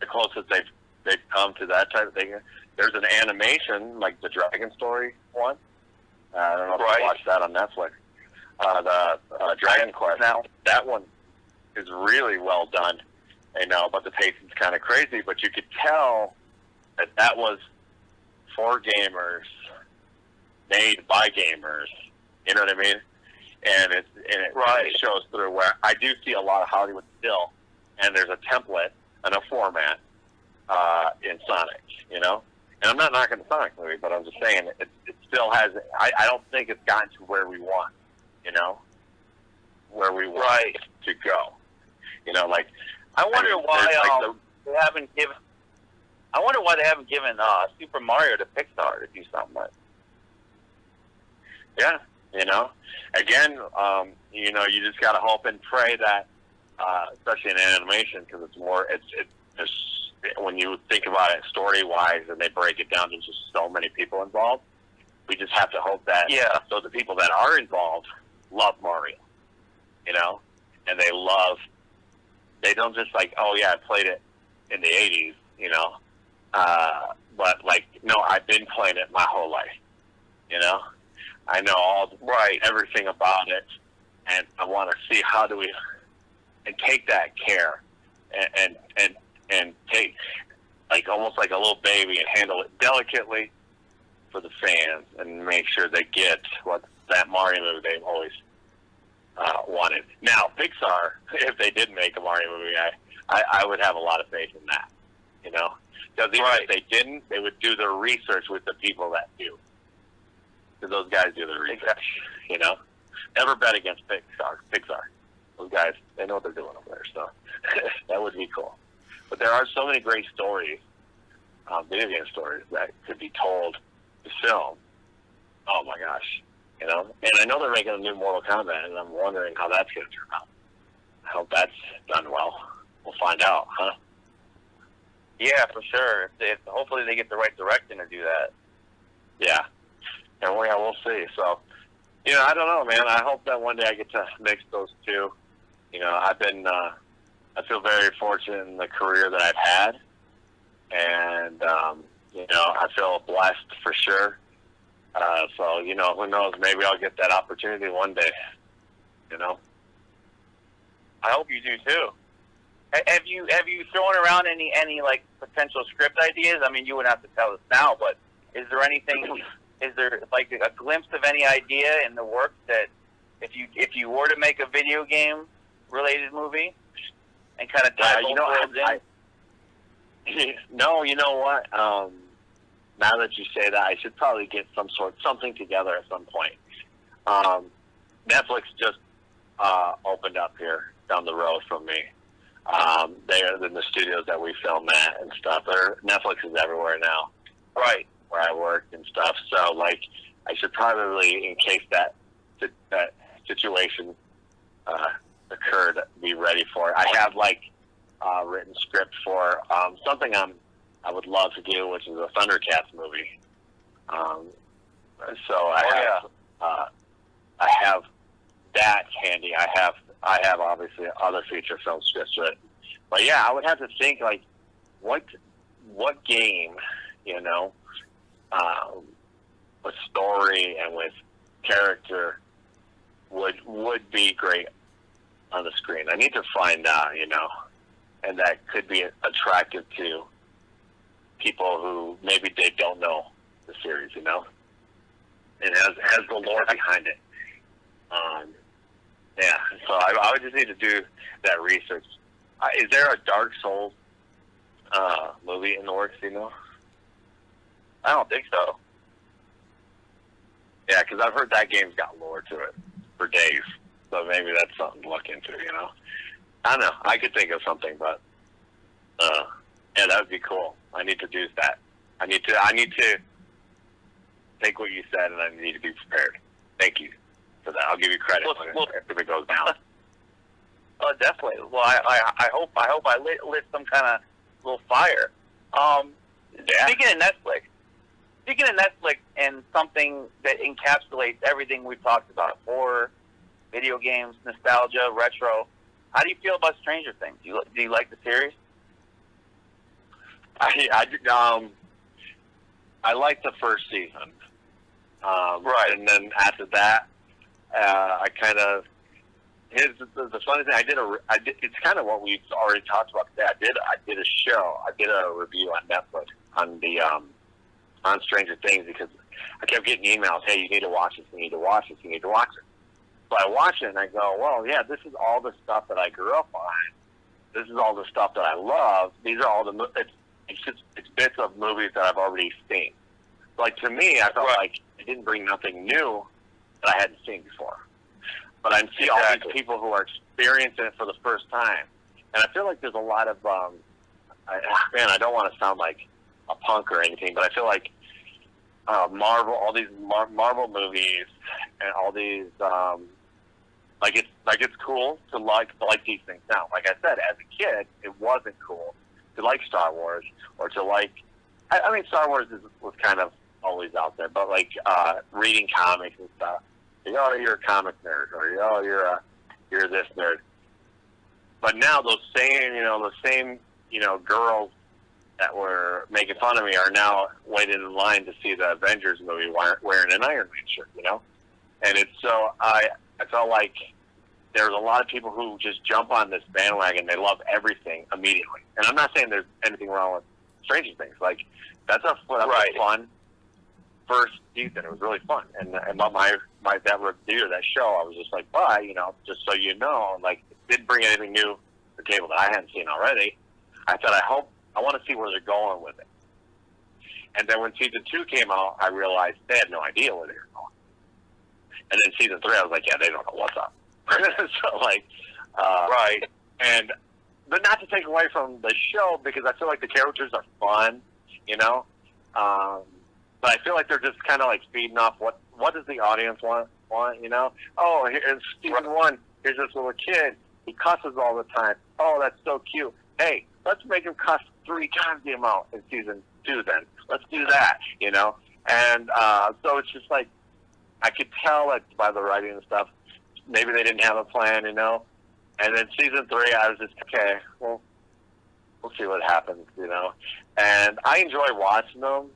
the closest they've they've come to that type of thing. There's an animation like the Dragon Story one. Uh, I don't know if Right. you watched that on Netflix. Uh, the uh, Dragon Quest. now. That one is really well done. You know, but the pacing's kind of crazy. But you could tell that that was for gamers, made by gamers. You know what I mean? And it and it Right. shows through where I do see a lot of Hollywood still, and there's a template and a format uh, in Sonic. You know, and I'm not knocking the Sonic movie, but I'm just saying it, it still has. I, I don't think it's gotten to where we want. You know, where we want Right. to go. You know, like I wonder I mean, why like, um, they haven't given. I wonder why they haven't given uh, Super Mario to Pixar to do something like. Yeah, you know. Again, um, you know, you just gotta hope and pray that, uh, especially in animation, because it's more. It's it, it's when you think about it story wise, and they break it down to just so many people involved. We just have to hope that. Yeah. So the people that are involved love Mario, you know, and they love. They don't just like, oh yeah, I played it in the '80s, you know, uh, but like, no, I've been playing it my whole life, you know. I know all right everything about it, and I want to see how do we and take that care and and and, and take like almost like a little baby and handle it delicately for the fans and make sure they get what that Mario movie they've always uh, wanted. Now Pixar, if they did make a Mario movie, I, I I would have a lot of faith in that, you know, because even Right. if they didn't, they would do their research with the people that do because those guys do their research. You know, never bet against Pixar. Pixar. Those guys, they know what they're doing over there. So that would be cool. But there are so many great stories, um, video game stories that could be told to film. Oh my gosh, you know. And I know they're making a new Mortal Kombat, and I'm wondering how that's going to turn out. I hope that's done well. We'll find out, huh? Yeah, for sure. If they, if, hopefully, they get the right direction to do that. Yeah. And we, yeah, we'll see. So, you know, I don't know, man. I hope that one day I get to mix those two. You know, I've been, uh, I feel very fortunate in the career that I've had. And, um, you know, I feel blessed for sure. Uh, so, you know, who knows? Maybe I'll get that opportunity one day. You know? I hope you do too. Have you have you thrown around any any like potential script ideas? I mean, you wouldn't have to tell us now, but is there anything? Is there like a glimpse of any idea in the work that if you if you were to make a video game related movie and kind of Yeah, dive you know? I, I, no, you know what? Um, now that you say that, I should probably get some sort something together at some point. Um, Netflix just uh, opened up here down the road from me. Um, they're in the studios that we film at and stuff. They're, Netflix is everywhere now, Right. Where I work and stuff. So like, I should probably, in case that that situation uh, occurred, be ready for it. I have like uh, written script for um, something I'm I would love to do, which is a Thundercats movie. Um, so I Oh, have uh, I have that handy. I have I have obviously other feature film scripts written, but yeah, I would have to think like what what game, you know, um, with story and with character would would be great on the screen. I need to find out, you know, and that could be attractive to people who maybe they don't know the series, you know, and has has the lore behind it. Um, yeah, so I, I would just need to do that research. Uh, is there a Dark Souls uh, movie in the works? You know? I don't think so. Yeah, because I've heard that game's got lore to it for days. So maybe that's something to look into, you know? I don't know. I could think of something, but uh, yeah, that would be cool. I need to do that. I need to. I need to take what you said, and I need to be prepared. Thank you for that. I'll give you credit Well, when well- if it goes down. Oh, definitely. Well, I, I, I hope I hope I lit, lit some kind of little fire. Um, Yeah. Speaking of Netflix, speaking of Netflix and something that encapsulates everything we've talked about: horror, video games, nostalgia, retro. How do you feel about Stranger Things? Do you do you like the series? I, I um, I liked the first season. Um, Right. And then after that, uh, I kind of his the, the funny thing I did a I did it's kind of what we've already talked about today. I did I did a show I did a review on Netflix on the um on Stranger Things because I kept getting emails. Hey, you need to watch this. You need to watch this. You need to watch it. So I watch it and I go, well, yeah, this is all the stuff that I grew up on. This is all the stuff that I love. These are all the it's it's just it's bits of movies that I've already seen. Like to me, I felt Right. like it didn't bring nothing new that I hadn't seen before. But I'm seeing all these people who are experiencing it for the first time, and I feel like there's a lot of um, I, man, I don't want to sound like a punk or anything, but I feel like uh, Marvel, all these Mar- Marvel movies, and all these um, like it's like it's cool to like like these things now. Like I said, as a kid, it wasn't cool to like Star Wars or to like. I, I mean, Star Wars is, was kind of always out there, but like uh, reading comics and stuff. You know, you're a comic nerd, or oh, you're a you're this nerd. But now those same, you know, the same, you know, girls that were making fun of me are now waiting in line to see the Avengers movie wearing an Iron Man shirt, you know. And it's so I I felt like there's a lot of people who just jump on this bandwagon. They love everything immediately, and I'm not saying there's anything wrong with Stranger Things. Like that's a, that Right. a fun first season. It was really fun, and and my my that review of that show, I was just like, bye, you know, just so you know, like it didn't bring anything new to the table that I hadn't seen already. I thought I hope I want to see where they're going with it. And then when season two came out, I realized they had no idea where they were going. And then season three, I was like, yeah, they don't know what's up. so like, uh, Right. and but not to take away from the show because I feel like the characters are fun, you know. Um, but I feel like they're just kind of like feeding off what what does the audience want want, you know? Oh, here's season one. Here's this little kid. He cusses all the time. Oh, that's so cute. Hey, let's make him cuss three times the amount in season two. Then let's do that, you know. And uh, so it's just like I could tell that by the writing and stuff. Maybe they didn't have a plan, you know. And then season three, I was just okay. Well, we'll see what happens, you know. And I enjoy watching them,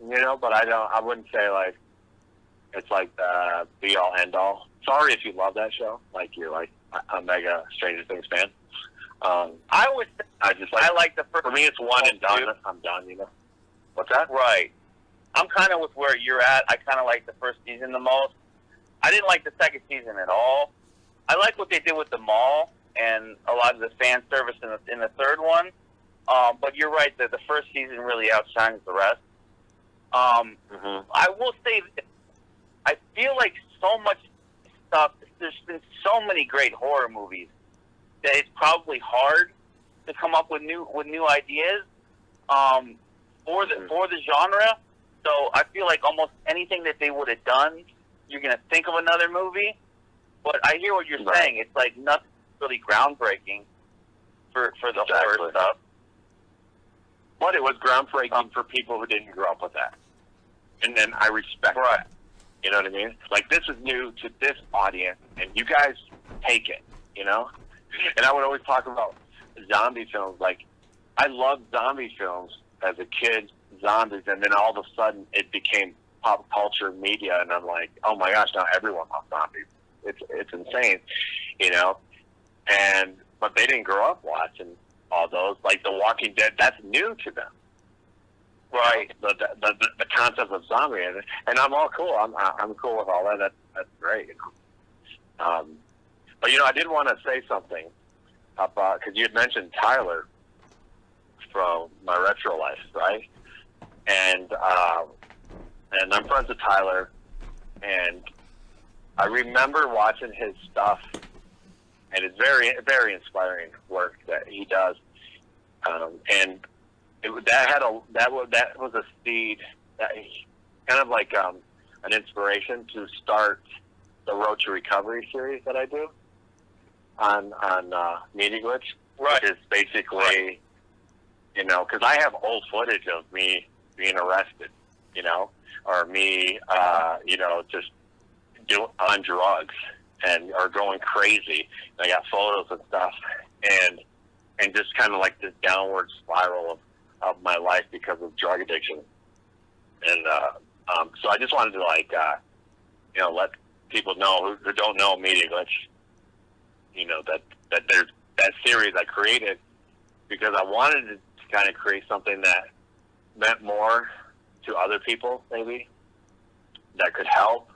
you know, but I don't. I wouldn't say like it's like the be all end all. Sorry if you love that show, like you're like a mega Stranger Things fan. Um, I would. I just like I like the first. for me, it's one and done. I'm done, you know. What's that? Right. I'm kind of with where you're at. I kind of like the first season the most. I didn't like the second season at all. I like what they did with the mall and a lot of the fan service in the, in the third one. Um, but you're right that the first season really outshines the rest. Um, hmm I will say, I feel like so much stuff. There's been so many great horror movies that it's probably hard to come up with new with new ideas um, for the Mhm. for the genre. So I feel like almost anything that they would have done, you're gonna think of another movie. But I hear what you're Right. saying. It's like nothing really groundbreaking for for the Exactly. horror stuff. But it was groundbreaking Um, for people who didn't grow up with that. And then I respect Right. that. You know what I mean? Like this is new to this audience, and you guys take it. You know. And I would always talk about zombie films. Like I loved zombie films as a kid, zombies, and then all of a sudden it became pop culture media, and I'm like, oh my gosh, now everyone loves zombies. It's it's insane, you know. And but they didn't grow up watching all those. Like The Walking Dead, that's new to them Right. the the, the, the concept of zombie, and, and I'm all cool. I'm I'm cool with all that. That's that's great. You know? Um, but you know, I did want to say something about because you had mentioned Tyler from my retro life, right? And um, and I'm friends with Tyler, and I remember watching his stuff, and it's very very inspiring work that he does. Um, and it, that had a that was that was a seed that kind of like um, an inspiration to start the Road to Recovery series that I do on on uh, Media Glitch, Right. which is basically you know because I have old footage of me being arrested, you know, or me uh, you know just doing on drugs and or going crazy. I got photos and stuff and and just kind of like this downward spiral of of my life because of drug addiction. And uh, um, so I just wanted to like, uh, you know, let people know who, who don't know Media Glitch, you know, that, that there's that series I created because I wanted to kind of create something that meant more to other people, maybe, that could help.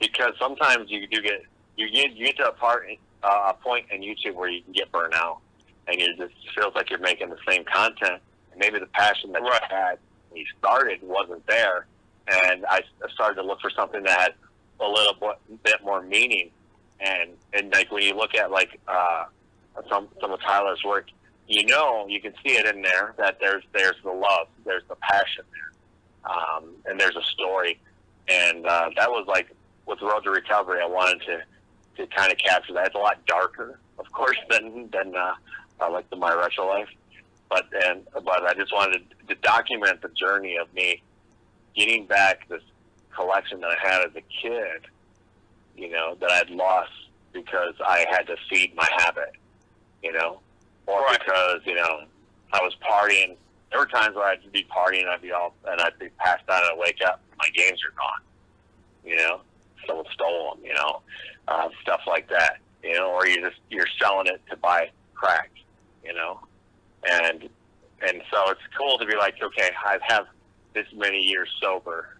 Because sometimes you do get, you get, you get to a part, uh, a point in YouTube where you can get burnt out and it just feels like you're making the same content and maybe the passion that Right. you had when you started wasn't there. And I started to look for something that had a little bit more meaning. And and like when you look at like uh, some some of Tyler's work, you know you can see it in there that there's there's the love, there's the passion there, um, and there's a story. And uh, that was like with Road to Recovery, I wanted to to kind of capture that. It's a lot darker, of course, than than uh, uh, like the My Retro Life but and but I just wanted to document the journey of me getting back this collection that I had as a kid, you know, that I'd lost because I had to feed my habit, you know, or Right. because you know I was partying. There were times where I'd be partying, I'd be all, and I'd be passed out, and I'd wake up, my games are gone, you know, someone stole them, you know, uh, stuff like that, you know, or you just you're selling it to buy crack, you know, and and so it's cool to be like, okay, I have this many years sober,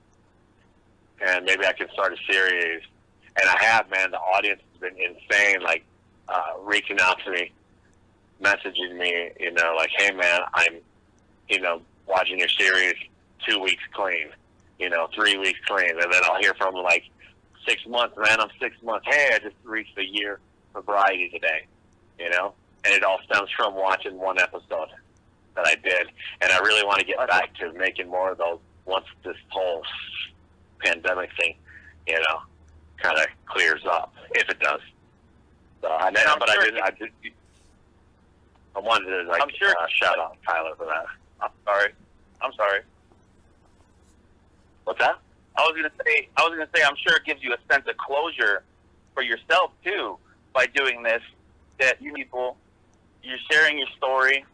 and maybe I can start a series. And I have, man. The audience has been insane, like uh, reaching out to me, messaging me, you know, like, hey, man, I'm, you know, watching your series two weeks clean, you know, three weeks clean, and then I'll hear from like six months, man. I'm six months. Hey, I just reached a year sobriety today, you know, and it all stems from watching one episode that I did, and I really want to get back to making more of those once this whole pandemic thing, you know, kind of clears up, if it does. So, I know, but sure I did, I did. I wanted to like I'm sure- uh, shout out Tyler for that. I'm sorry. I'm sorry. What's that? I was gonna say I was gonna say I'm sure it gives you a sense of closure for yourself too by doing this. That you people, you're sharing your story.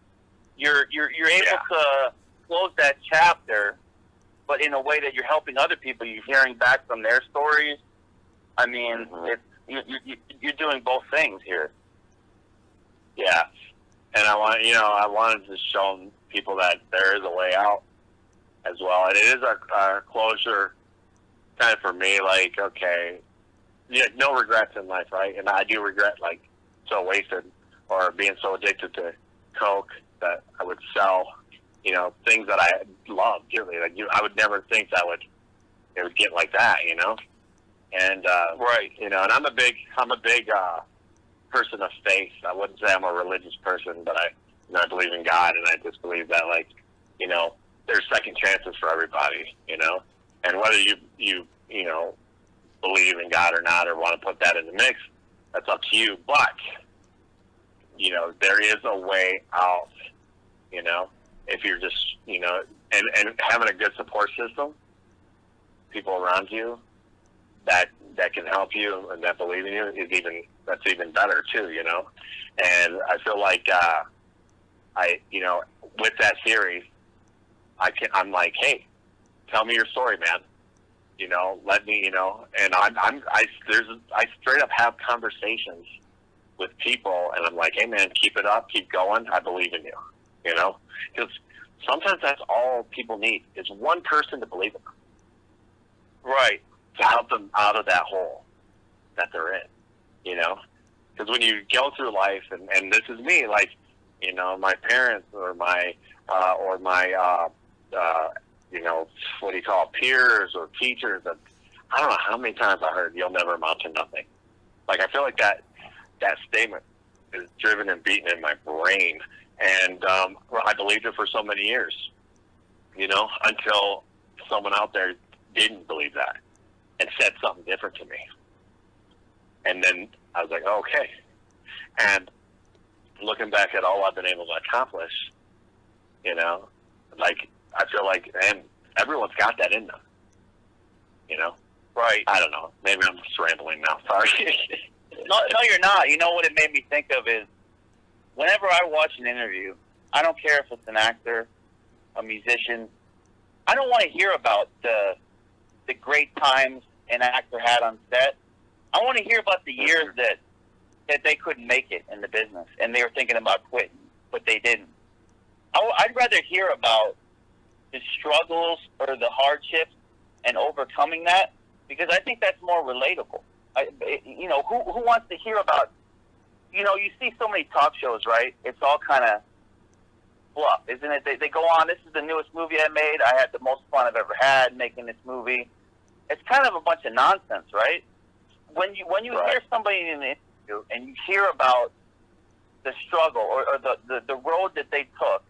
You're you're you're able Yeah. to close that chapter, but in a way that you're helping other people. You're hearing back from their stories. I mean, it's you, you, you- you're doing both things here. Yeah, and I want you know I wanted to show people that there is a way out as well, and it is our, our closure kind of for me. Like, okay, yeah, no regrets in life, right? And I do regret like so wasted or being so addicted to coke that I would sell, you know, things that I love dearly. Like, you, I would never think that would it would get like that, you know. And uh, Right. you know, and I'm a big I'm a big uh, person of faith. I wouldn't say I'm a religious person, but I you know, I believe in God, and I just believe that like you know there's second chances for everybody. You know, and whether you you you know believe in God or not, or want to put that in the mix, that's up to you. But you know, there is a way out. You know, if you're just you know, and and having a good support system, people around you that that can help you and that believe in you is even that's even better too. You know, and I feel like uh, I you know with that series, I can I'm like, hey, tell me your story, man. You know, let me, you know, and I'm, I'm, I, there's, I straight up have conversations with people, and I'm like, hey, man, keep it up, keep going. I believe in you. You know, because sometimes that's all people need is one person to believe in them Right. Help them out of that hole that they're in. You know, because when you go through life, and and this is me, like, you know, my parents or my uh, or my uh, uh, you know, what do you call it, peers or teachers that I don't know how many times I heard you'll never amount to nothing. Like I feel like that that statement is driven and beaten in my brain, and um, I believed it for so many years. You know, until someone out there didn't believe that and said something different to me, and then I was like, oh, okay. And looking back at all I've been able to accomplish, you know, like I feel like, and everyone's got that in them. You know, Right. I don't know. Maybe I'm just rambling now. Sorry. No, no, you're not. You know what it made me think of is whenever I watch an interview, I don't care if it's an actor, a musician. I don't want to hear about the the great times an actor had on set. I want to hear about the years that that they couldn't make it in the business and they were thinking about quitting, but they didn't. I, would rather hear about the struggles or the hardships and overcoming that because I think that's more relatable. I, you know, who who wants to hear about? You know, you see so many talk shows, right? It's all kind of fluff, isn't it? They, they go on. This is the newest movie I made. I had the most fun I've ever had making this movie. It's kind of a bunch of nonsense, right? When you when you Right. hear somebody in an interview and you hear about the struggle or, or the, the the road that they took,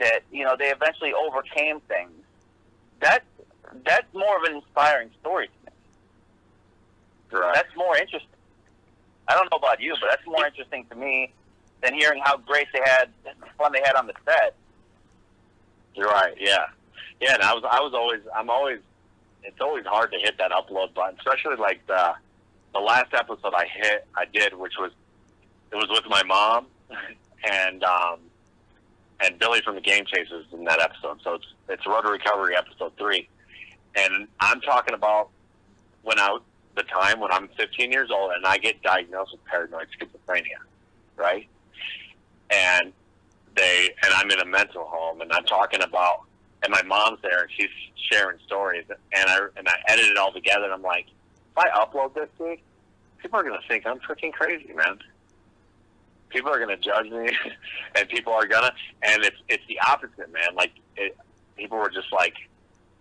that you know they eventually overcame things. That that's more of an inspiring story to me right. that's more interesting. I don't know about you, but that's more interesting to me than hearing how great they had, the fun they had on the set. You're right. Yeah. Yeah. And I was, I was always, I'm always, it's always hard to hit that upload button, especially like the, the last episode I hit, I did, which was, it was with my mom and, um, and Billy from the Game Chasers in that episode. So it's, it's Road to Recovery episode three. And I'm talking about when I, the time when I'm 15 years old and I get diagnosed with paranoid schizophrenia, right? And they and I'm in a mental home and I'm talking about and my mom's there and she's sharing stories and I and I edit it all together and I'm like, if I upload this thing, people are gonna think I'm freaking crazy, man. People are gonna judge me and people are gonna and it's it's the opposite, man. Like it, people were just like,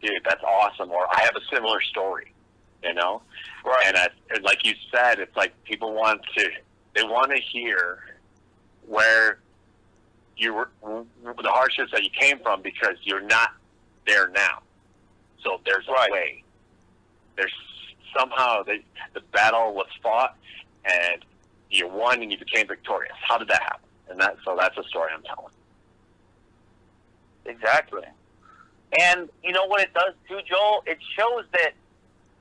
dude, that's awesome or I have a similar story. You know? Right. And, I, and like you said, it's like people want to, they want to hear where you were, the hardships that you came from because you're not there now. So there's a way. There's somehow the, the battle was fought and you won and you became victorious. How did that happen? And that, so that's a story I'm telling. Exactly. And you know what it does too, Joel? It shows that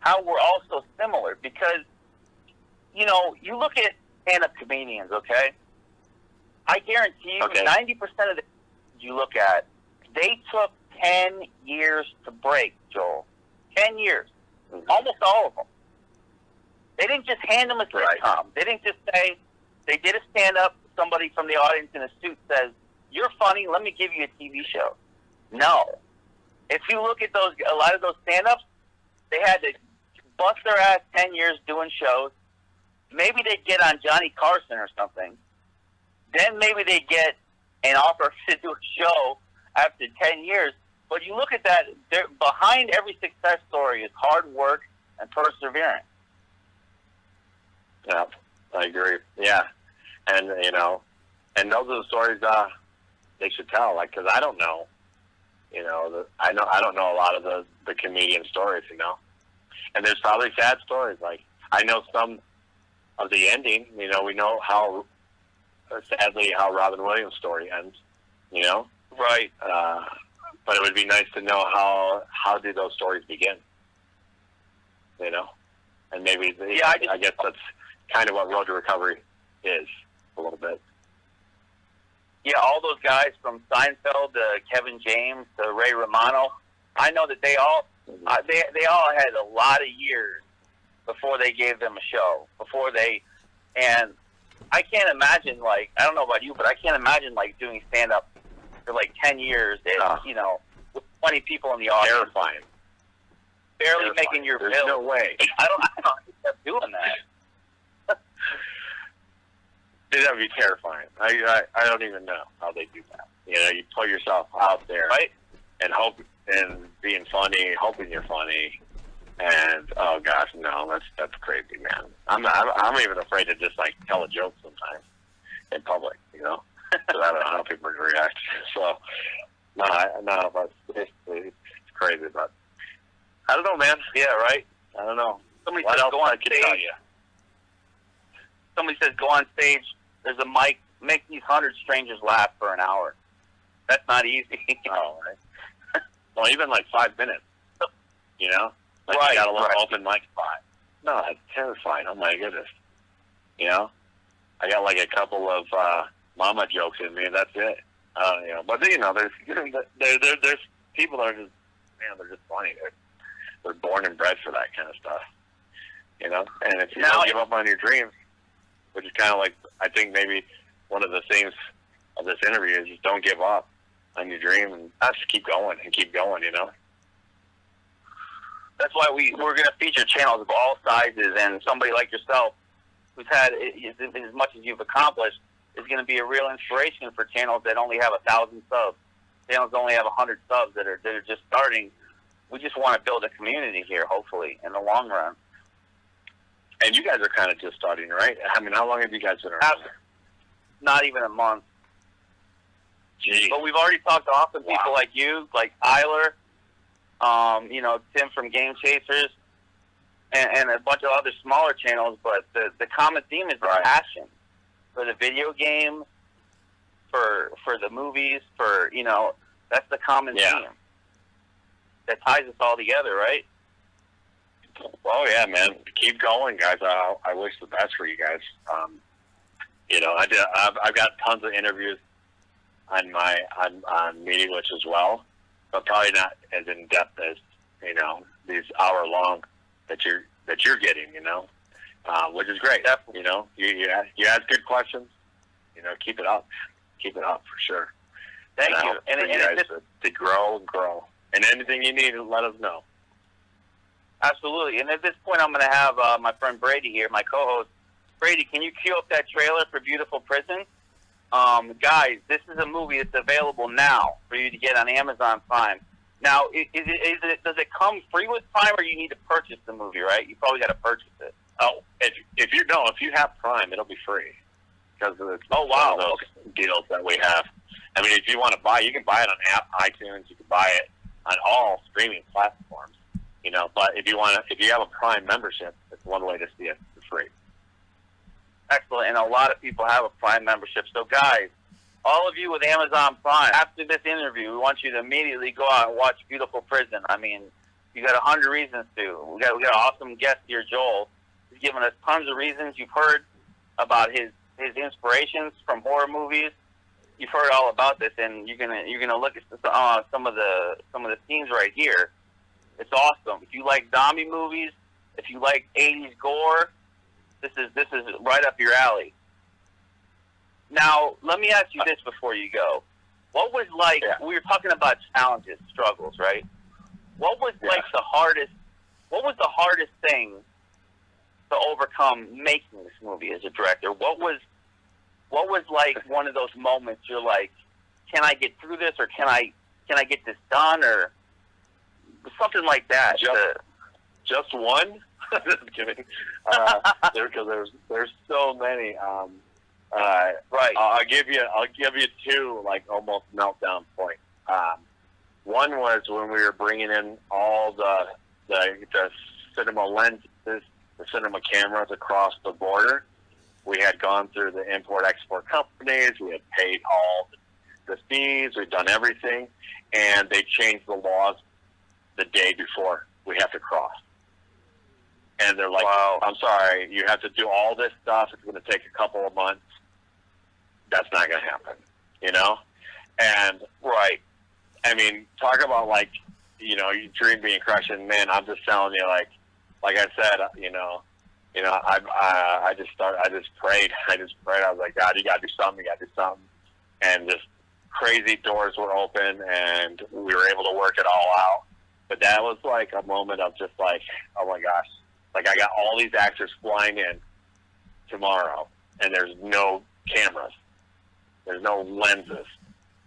how we're all so similar because, you know, you look at stand-up comedians, okay? I guarantee you, Okay. ninety percent of the you look at, they took ten years to break, Joel. Ten years, mm-hmm. almost all of them. They didn't just hand them a Right. sitcom. They didn't just say they did a stand-up. Somebody from the audience in a suit says, "You're funny. Let me give you a TV show." No. If you look at those, a lot of those stand-ups, they had to bust their ass ten years doing shows. Maybe they'd get on Johnny Carson or something. Then maybe they get an offer to do a show after ten years. But you look at that, behind every success story is hard work and perseverance. Yeah, I agree. Yeah, and you know, and those are the stories uh, they should tell. Like, because I don't know, you know, the, I know I don't know a lot of the the comedian stories, you know, and there's probably sad stories. Like, I know some of the ending. You know, we know how sadly how Robin Williams' story ends. You know, Right. uh, but it would be nice to know how how did those stories begin. You know, and maybe the, Yeah, I just- I guess that's kind of what Road to Recovery is a little bit. Yeah, all those guys from Seinfeld to Kevin James to Ray Romano. I know that they all uh, they they all had a lot of years before they gave them a show. Before they and I can't imagine like I don't know about you, but I can't imagine like doing stand up for like ten years. And, No. You know, with twenty people in the audience, Terrifying. barely Terrifying. making your There's bill. no way. I don't. I don't up doing that. That would be terrifying. I, I I don't even know how they do that. You know, you put yourself out there Right? and hope and being funny, hoping you're funny, and oh gosh, no, that's that's crazy, man. I'm I'm, I'm even afraid to just like tell a joke sometimes in public, you know, because I don't know how people are gonna react. So no, I, no, but it's, it's crazy, but I don't know, man. Yeah. Right. I don't know. Somebody What says go on stage. you? Somebody says go on stage. There's a mic. Make these hundred strangers laugh for an hour. That's not easy. Oh, right. well, even like five minutes. You know, like Right, you got a little right. open mic spot. No, that's terrifying. Oh my goodness. You know, I got like a couple of uh, mama jokes in me, and that's it. Uh, you know, but you know, there's there, there there's people that are just man, they're just funny. They're they're born and bred for that kind of stuff. You know, and if you Now- don't give up on your dreams, which is kind of like I think maybe one of the themes of this interview is just don't give up on your dream and just keep going and keep going. You know. That's why we we're going to feature channels of all sizes, and somebody like yourself, who's had as, much as you've accomplished, is going to be a real inspiration for channels that only have a thousand subs. Channels that only have a hundred subs that are that are just starting. We just want to build a community here, hopefully, in the long run. And you guys are kind of just starting, right? I mean, how long have you guys been around? Ab- Not even a month. Gee. But we've already talked to awesome Wow. people like you, like Tyler, um, you know, Tim from Game Chasers, and, and a bunch of other smaller channels. But the, the common theme is the Right. passion for the video games, for for the movies, for you know, that's the common Yeah. theme that ties us all together, right? Oh yeah, man. Keep going, guys. I, I wish the best for you guys. Um, you know, I did, I've, I've got tons of interviews on my on on Media Glitch as well, but probably not as in depth as you know these hour long that you're that you're getting. You know, uh, which is great. Definitely. You know, you you ask, you ask good questions. You know, keep it up. Keep it up for sure. Thank And you. And, and you it's guys just, to, to grow and grow. And anything you need, let us know. Absolutely. And at this point, I'm going to have uh, my friend Brady here, my co-host. Brady, can you cue up that trailer for Beautiful Prison? Um, guys, this is a movie that's available now for you to get on Amazon Prime. Now, is it, is it, does it come free with Prime, or you need to purchase the movie? Right? You probably got to purchase it. Oh, if if you no, if you have Prime, it'll be free because it's Oh, wow. those deals that we have. I mean, if you want to buy, you can buy it on app, iTunes. You can buy it on all streaming platforms. You know, but if you want to, if you have a Prime membership, it's one way to see it for free. Excellent. And a lot of people have a Prime membership. So, guys, all of you with Amazon Prime, after this interview, we want you to immediately go out and watch Beautiful Prison. I mean, you got a hundred reasons to. We got we got an awesome guest here, Joel. He's given us tons of reasons. You've heard about his his inspirations from horror movies. You've heard all about this, and you're gonna you're gonna look at uh, some of the some of the scenes right here. It's awesome. If you like zombie movies, if you like '80s gore, this is this is right up your alley. Now, let me ask you uh, this before you go. What was like Yeah. we were talking about challenges, struggles, right? What was Yeah. like the hardest what was the hardest thing to overcome making this movie as a director? What was what was like one of those moments you're like, can I get through this or can I can I get this done or something like that? Jump- to- just one. just kidding. Uh, there because there's there's so many. Um, uh, Right. I'll give you I'll give you two like almost meltdown points. Um, one was when we were bringing in all the the, the cinema lenses, the cinema cameras across the border. We had gone through the import export companies. We had paid all the fees. We'd done everything, and they changed the laws the day before we have to cross. And they're like, Wow. "I'm sorry, you have to do all this stuff. It's going to take a couple of months. That's not going to happen." You know, and Right. I mean, talk about like, you know, your dream being crushed. And man, I'm just telling you, like, like I said, uh, you know, you know, I, I, I just started, I just prayed, I just prayed. I was like, God, you got to do something, you got to do something. And just crazy doors were open, and we were able to work it all out. But that was like a moment of just like, oh my gosh, like I got all these actors flying in tomorrow, and there's no cameras, there's no lenses,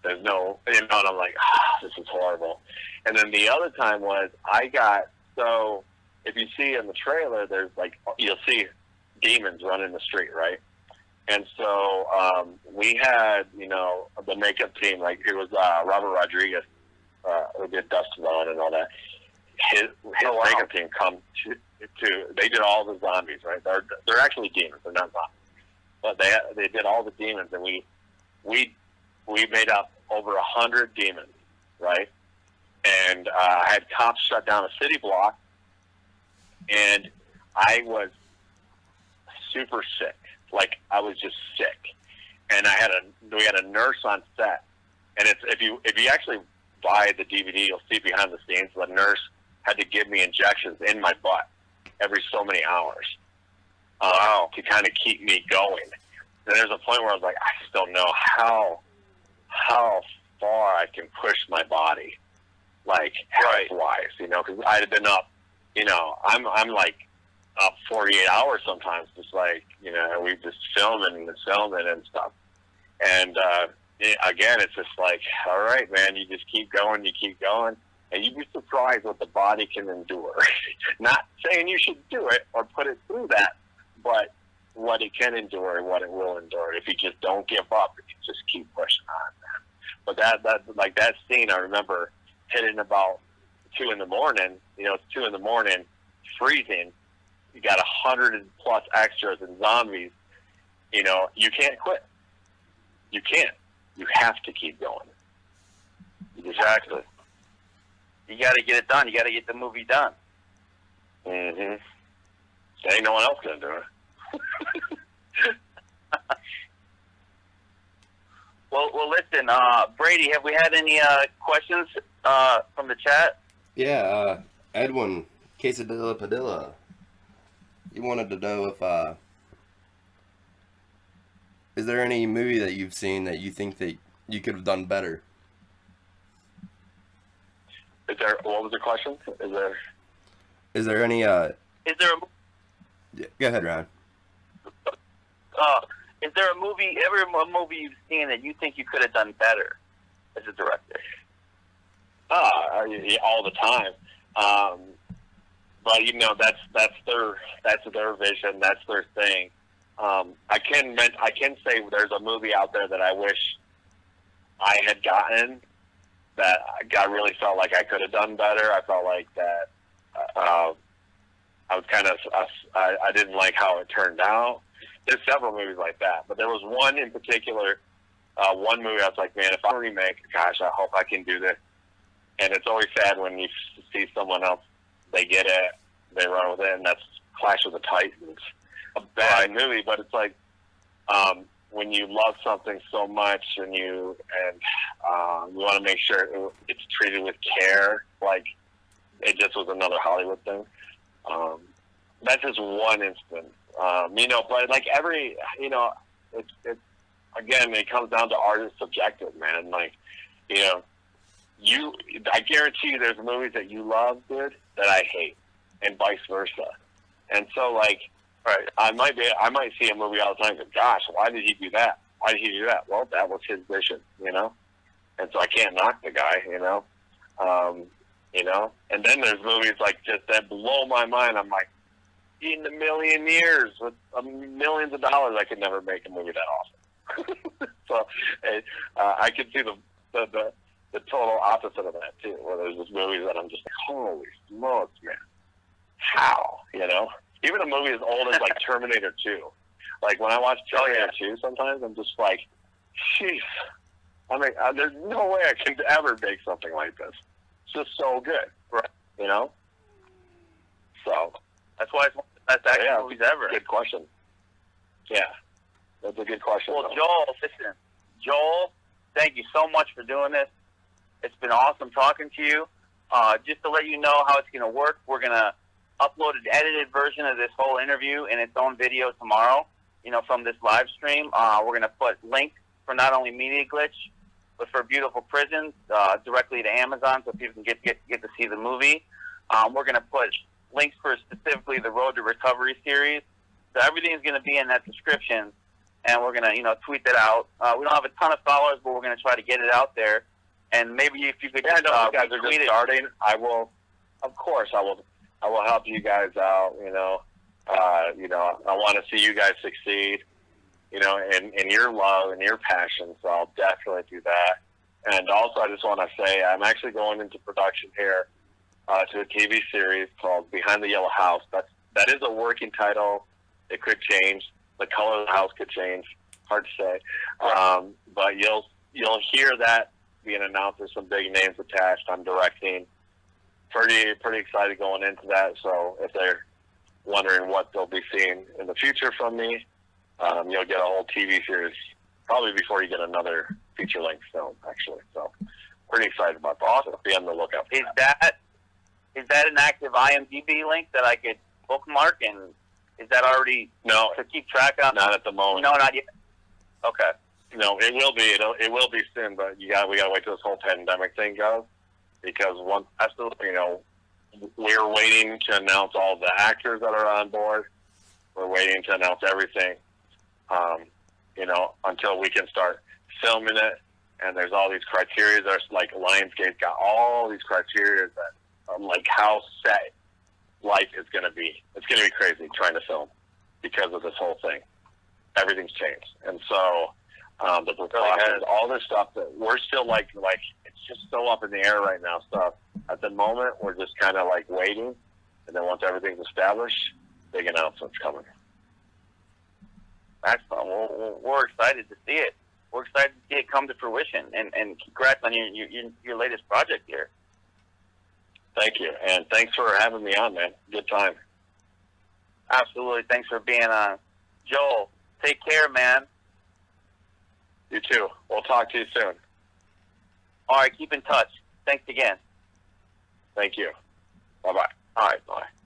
there's no, you know, and I'm like, ah, this is horrible. And then the other time was I got so if you see in the trailer, there's like you'll see demons running the street, right? And so um, we had, you know, the makeup team, like it was uh, Robert Rodriguez, uh, who did Dusk and all that. His his Oh, wow. makeup team come to to they did all the zombies, right? They're they're actually demons, they're not zombies, but they they did all the demons, and we we we made up over a hundred demons, right? And uh, I had cops shut down a city block, and I was super sick. Like I was just sick, and I had a we had a nurse on set, and it's if you if you actually buy the DVD, you'll see behind the scenes the nurse had to give me injections in my butt every so many hours uh, to kind of keep me going. And there's a point where I was like, I just don't know how how far I can push my body, like health wise, you know, because I had been up, you know, I'm I'm like up 48 hours sometimes, just like you know, we just filming and filming and stuff. And uh, yeah, again, it's just like, all right, man, you just keep going, you keep going, and you'd be surprised what the body can endure. Not saying you should do it or put it through that, but what it can endure and what it will endure if you just don't give up and you just keep pushing on. But that that like that scene, I remember hitting about two in the morning. You know, it's two in the morning, freezing. You got a hundred plus extras and zombies. You know, you can't quit. You can't. You have to keep going. Exactly. You got to get it done. You got to get the movie done. Mm-hmm. Ain't no one else gonna do it. Well, well, listen, uh, Brady, have we had any uh, questions uh, from the chat? Yeah, uh, Edwin Quesadilla Padilla. You wanted to know if uh, is there any movie that you've seen that you think that you could have done better? Is there? What was the question? Is there? Is there any? Uh, Is there a yeah, go ahead, Ryan. uh, is there a movie, ever a movie you've seen that you think you could have done better as a director? Ah, yeah, all the time. Um, but you know, that's that's their that's their vision. That's their thing. Um, I can I can say there's a movie out there that I wish I had gotten that I really felt like I could have done better. I felt like that uh, I was kind of I, I didn't like how it turned out. There's several movies like that, but there was one in particular. Uh, one movie I was like, man, if I remake, gosh, I hope I can do this. And it's always sad when you see someone else, they get it, they run with it, and that's Clash of the Titans. A bad movie, but it's like um, when you love something so much and you and um, you want to make sure it, it's treated with care. Like it just was another Hollywood thing. Um, that's just one instance, um, you know. But like every, you know, it's it's again, it comes down to art is subjective, man. Like, you know, you, I guarantee you, there's movies that you love, dude, that I hate, and vice versa. And so, like, right, I might be, I might see a movie all the time. And go, Gosh, why did he do that? Why did he do that? Well, that was his vision, you know. And so I can't knock the guy, you know. Um, you know. And then there's movies like just that blow my mind. I'm like, in a million years with uh, millions of dollars, I could never make a movie that awesome. so uh, I could see the, the the the total opposite of that too, where there's just movies that I'm just like, holy smokes, man, how you know? Even a movie as old as like Terminator Two. Like when I watch Terminator Two, sometimes I'm just like, jeez. I mean, uh, there's no way I can ever make something like this. It's just so good, right? You know. So That's why it's one of the best action Yeah. movies ever. good question. Yeah, that's a good question. Well, though. Joel, listen, Joel, thank you so much for doing this. It's been awesome talking to you. Uh, just to let you know how it's going to work, we're going to upload an edited version of this whole interview in its own video tomorrow. You know, from this live stream, uh, we're going to put links for not only Media Glitch, but for Beautiful Prisons uh, directly to Amazon, so people can get get get to see the movie. Um, we're going to put links for specifically the Road to Recovery series. So everything is going to be in that description and we're gonna, you know, tweet that out. Uh, we don't have a ton of followers, but we're gonna try to get it out there. And maybe if you could, Yeah, no, uh, guys are just starting. I will, of course, I will. I will help you guys out. You know, uh, you know, I want to see you guys succeed. You know, in in your love and your passion. So I'll definitely do that. And also, I just want to say I'm actually going into production here uh, to a TV series called Behind the Yellow House. That's that is a working title. It could change. The color of the house could change. Hard to say. Um, but you'll you'll hear that being announced. There's some big names attached. I'm directing. Pretty pretty excited going into that. So if they're wondering what they'll be seeing in the future from me, um, you'll get a whole TV series probably before you get another feature length film. Actually, so pretty excited about that. So be on the lookout. For Is that. that is that an active IMDb link that I could bookmark? And is that already No, to keep track of? not at the moment. no, not yet. Okay. No, it will be. It'll, it will be soon, but you got we got to wait till this whole pandemic thing goes because once absolutely, you know, we're waiting to announce all the actors that are on board. We're waiting to announce everything, um, you know, until we can start filming it. And there's all these criteria. There's like Lionsgate got all these criteria that, um, like how set life is going to be. It's going to be crazy trying to film because of this whole thing. Everything's changed, and so um, the precautions, all this stuff that we're still like like it's just so up in the air right now. So at the moment, we're just kind of like waiting, and then once everything's established, big announcements coming. Excellent. Well, well, we're excited to see it. We're excited to see it come to fruition. And and congrats on your your, your, your latest project here. Thank you, and thanks for having me on, man. Good time. Absolutely. Thanks for being on, Joel. Take care, man. You too. We'll talk to you soon. All right, keep in touch. Thanks again. Thank you. Bye bye. All right, bye.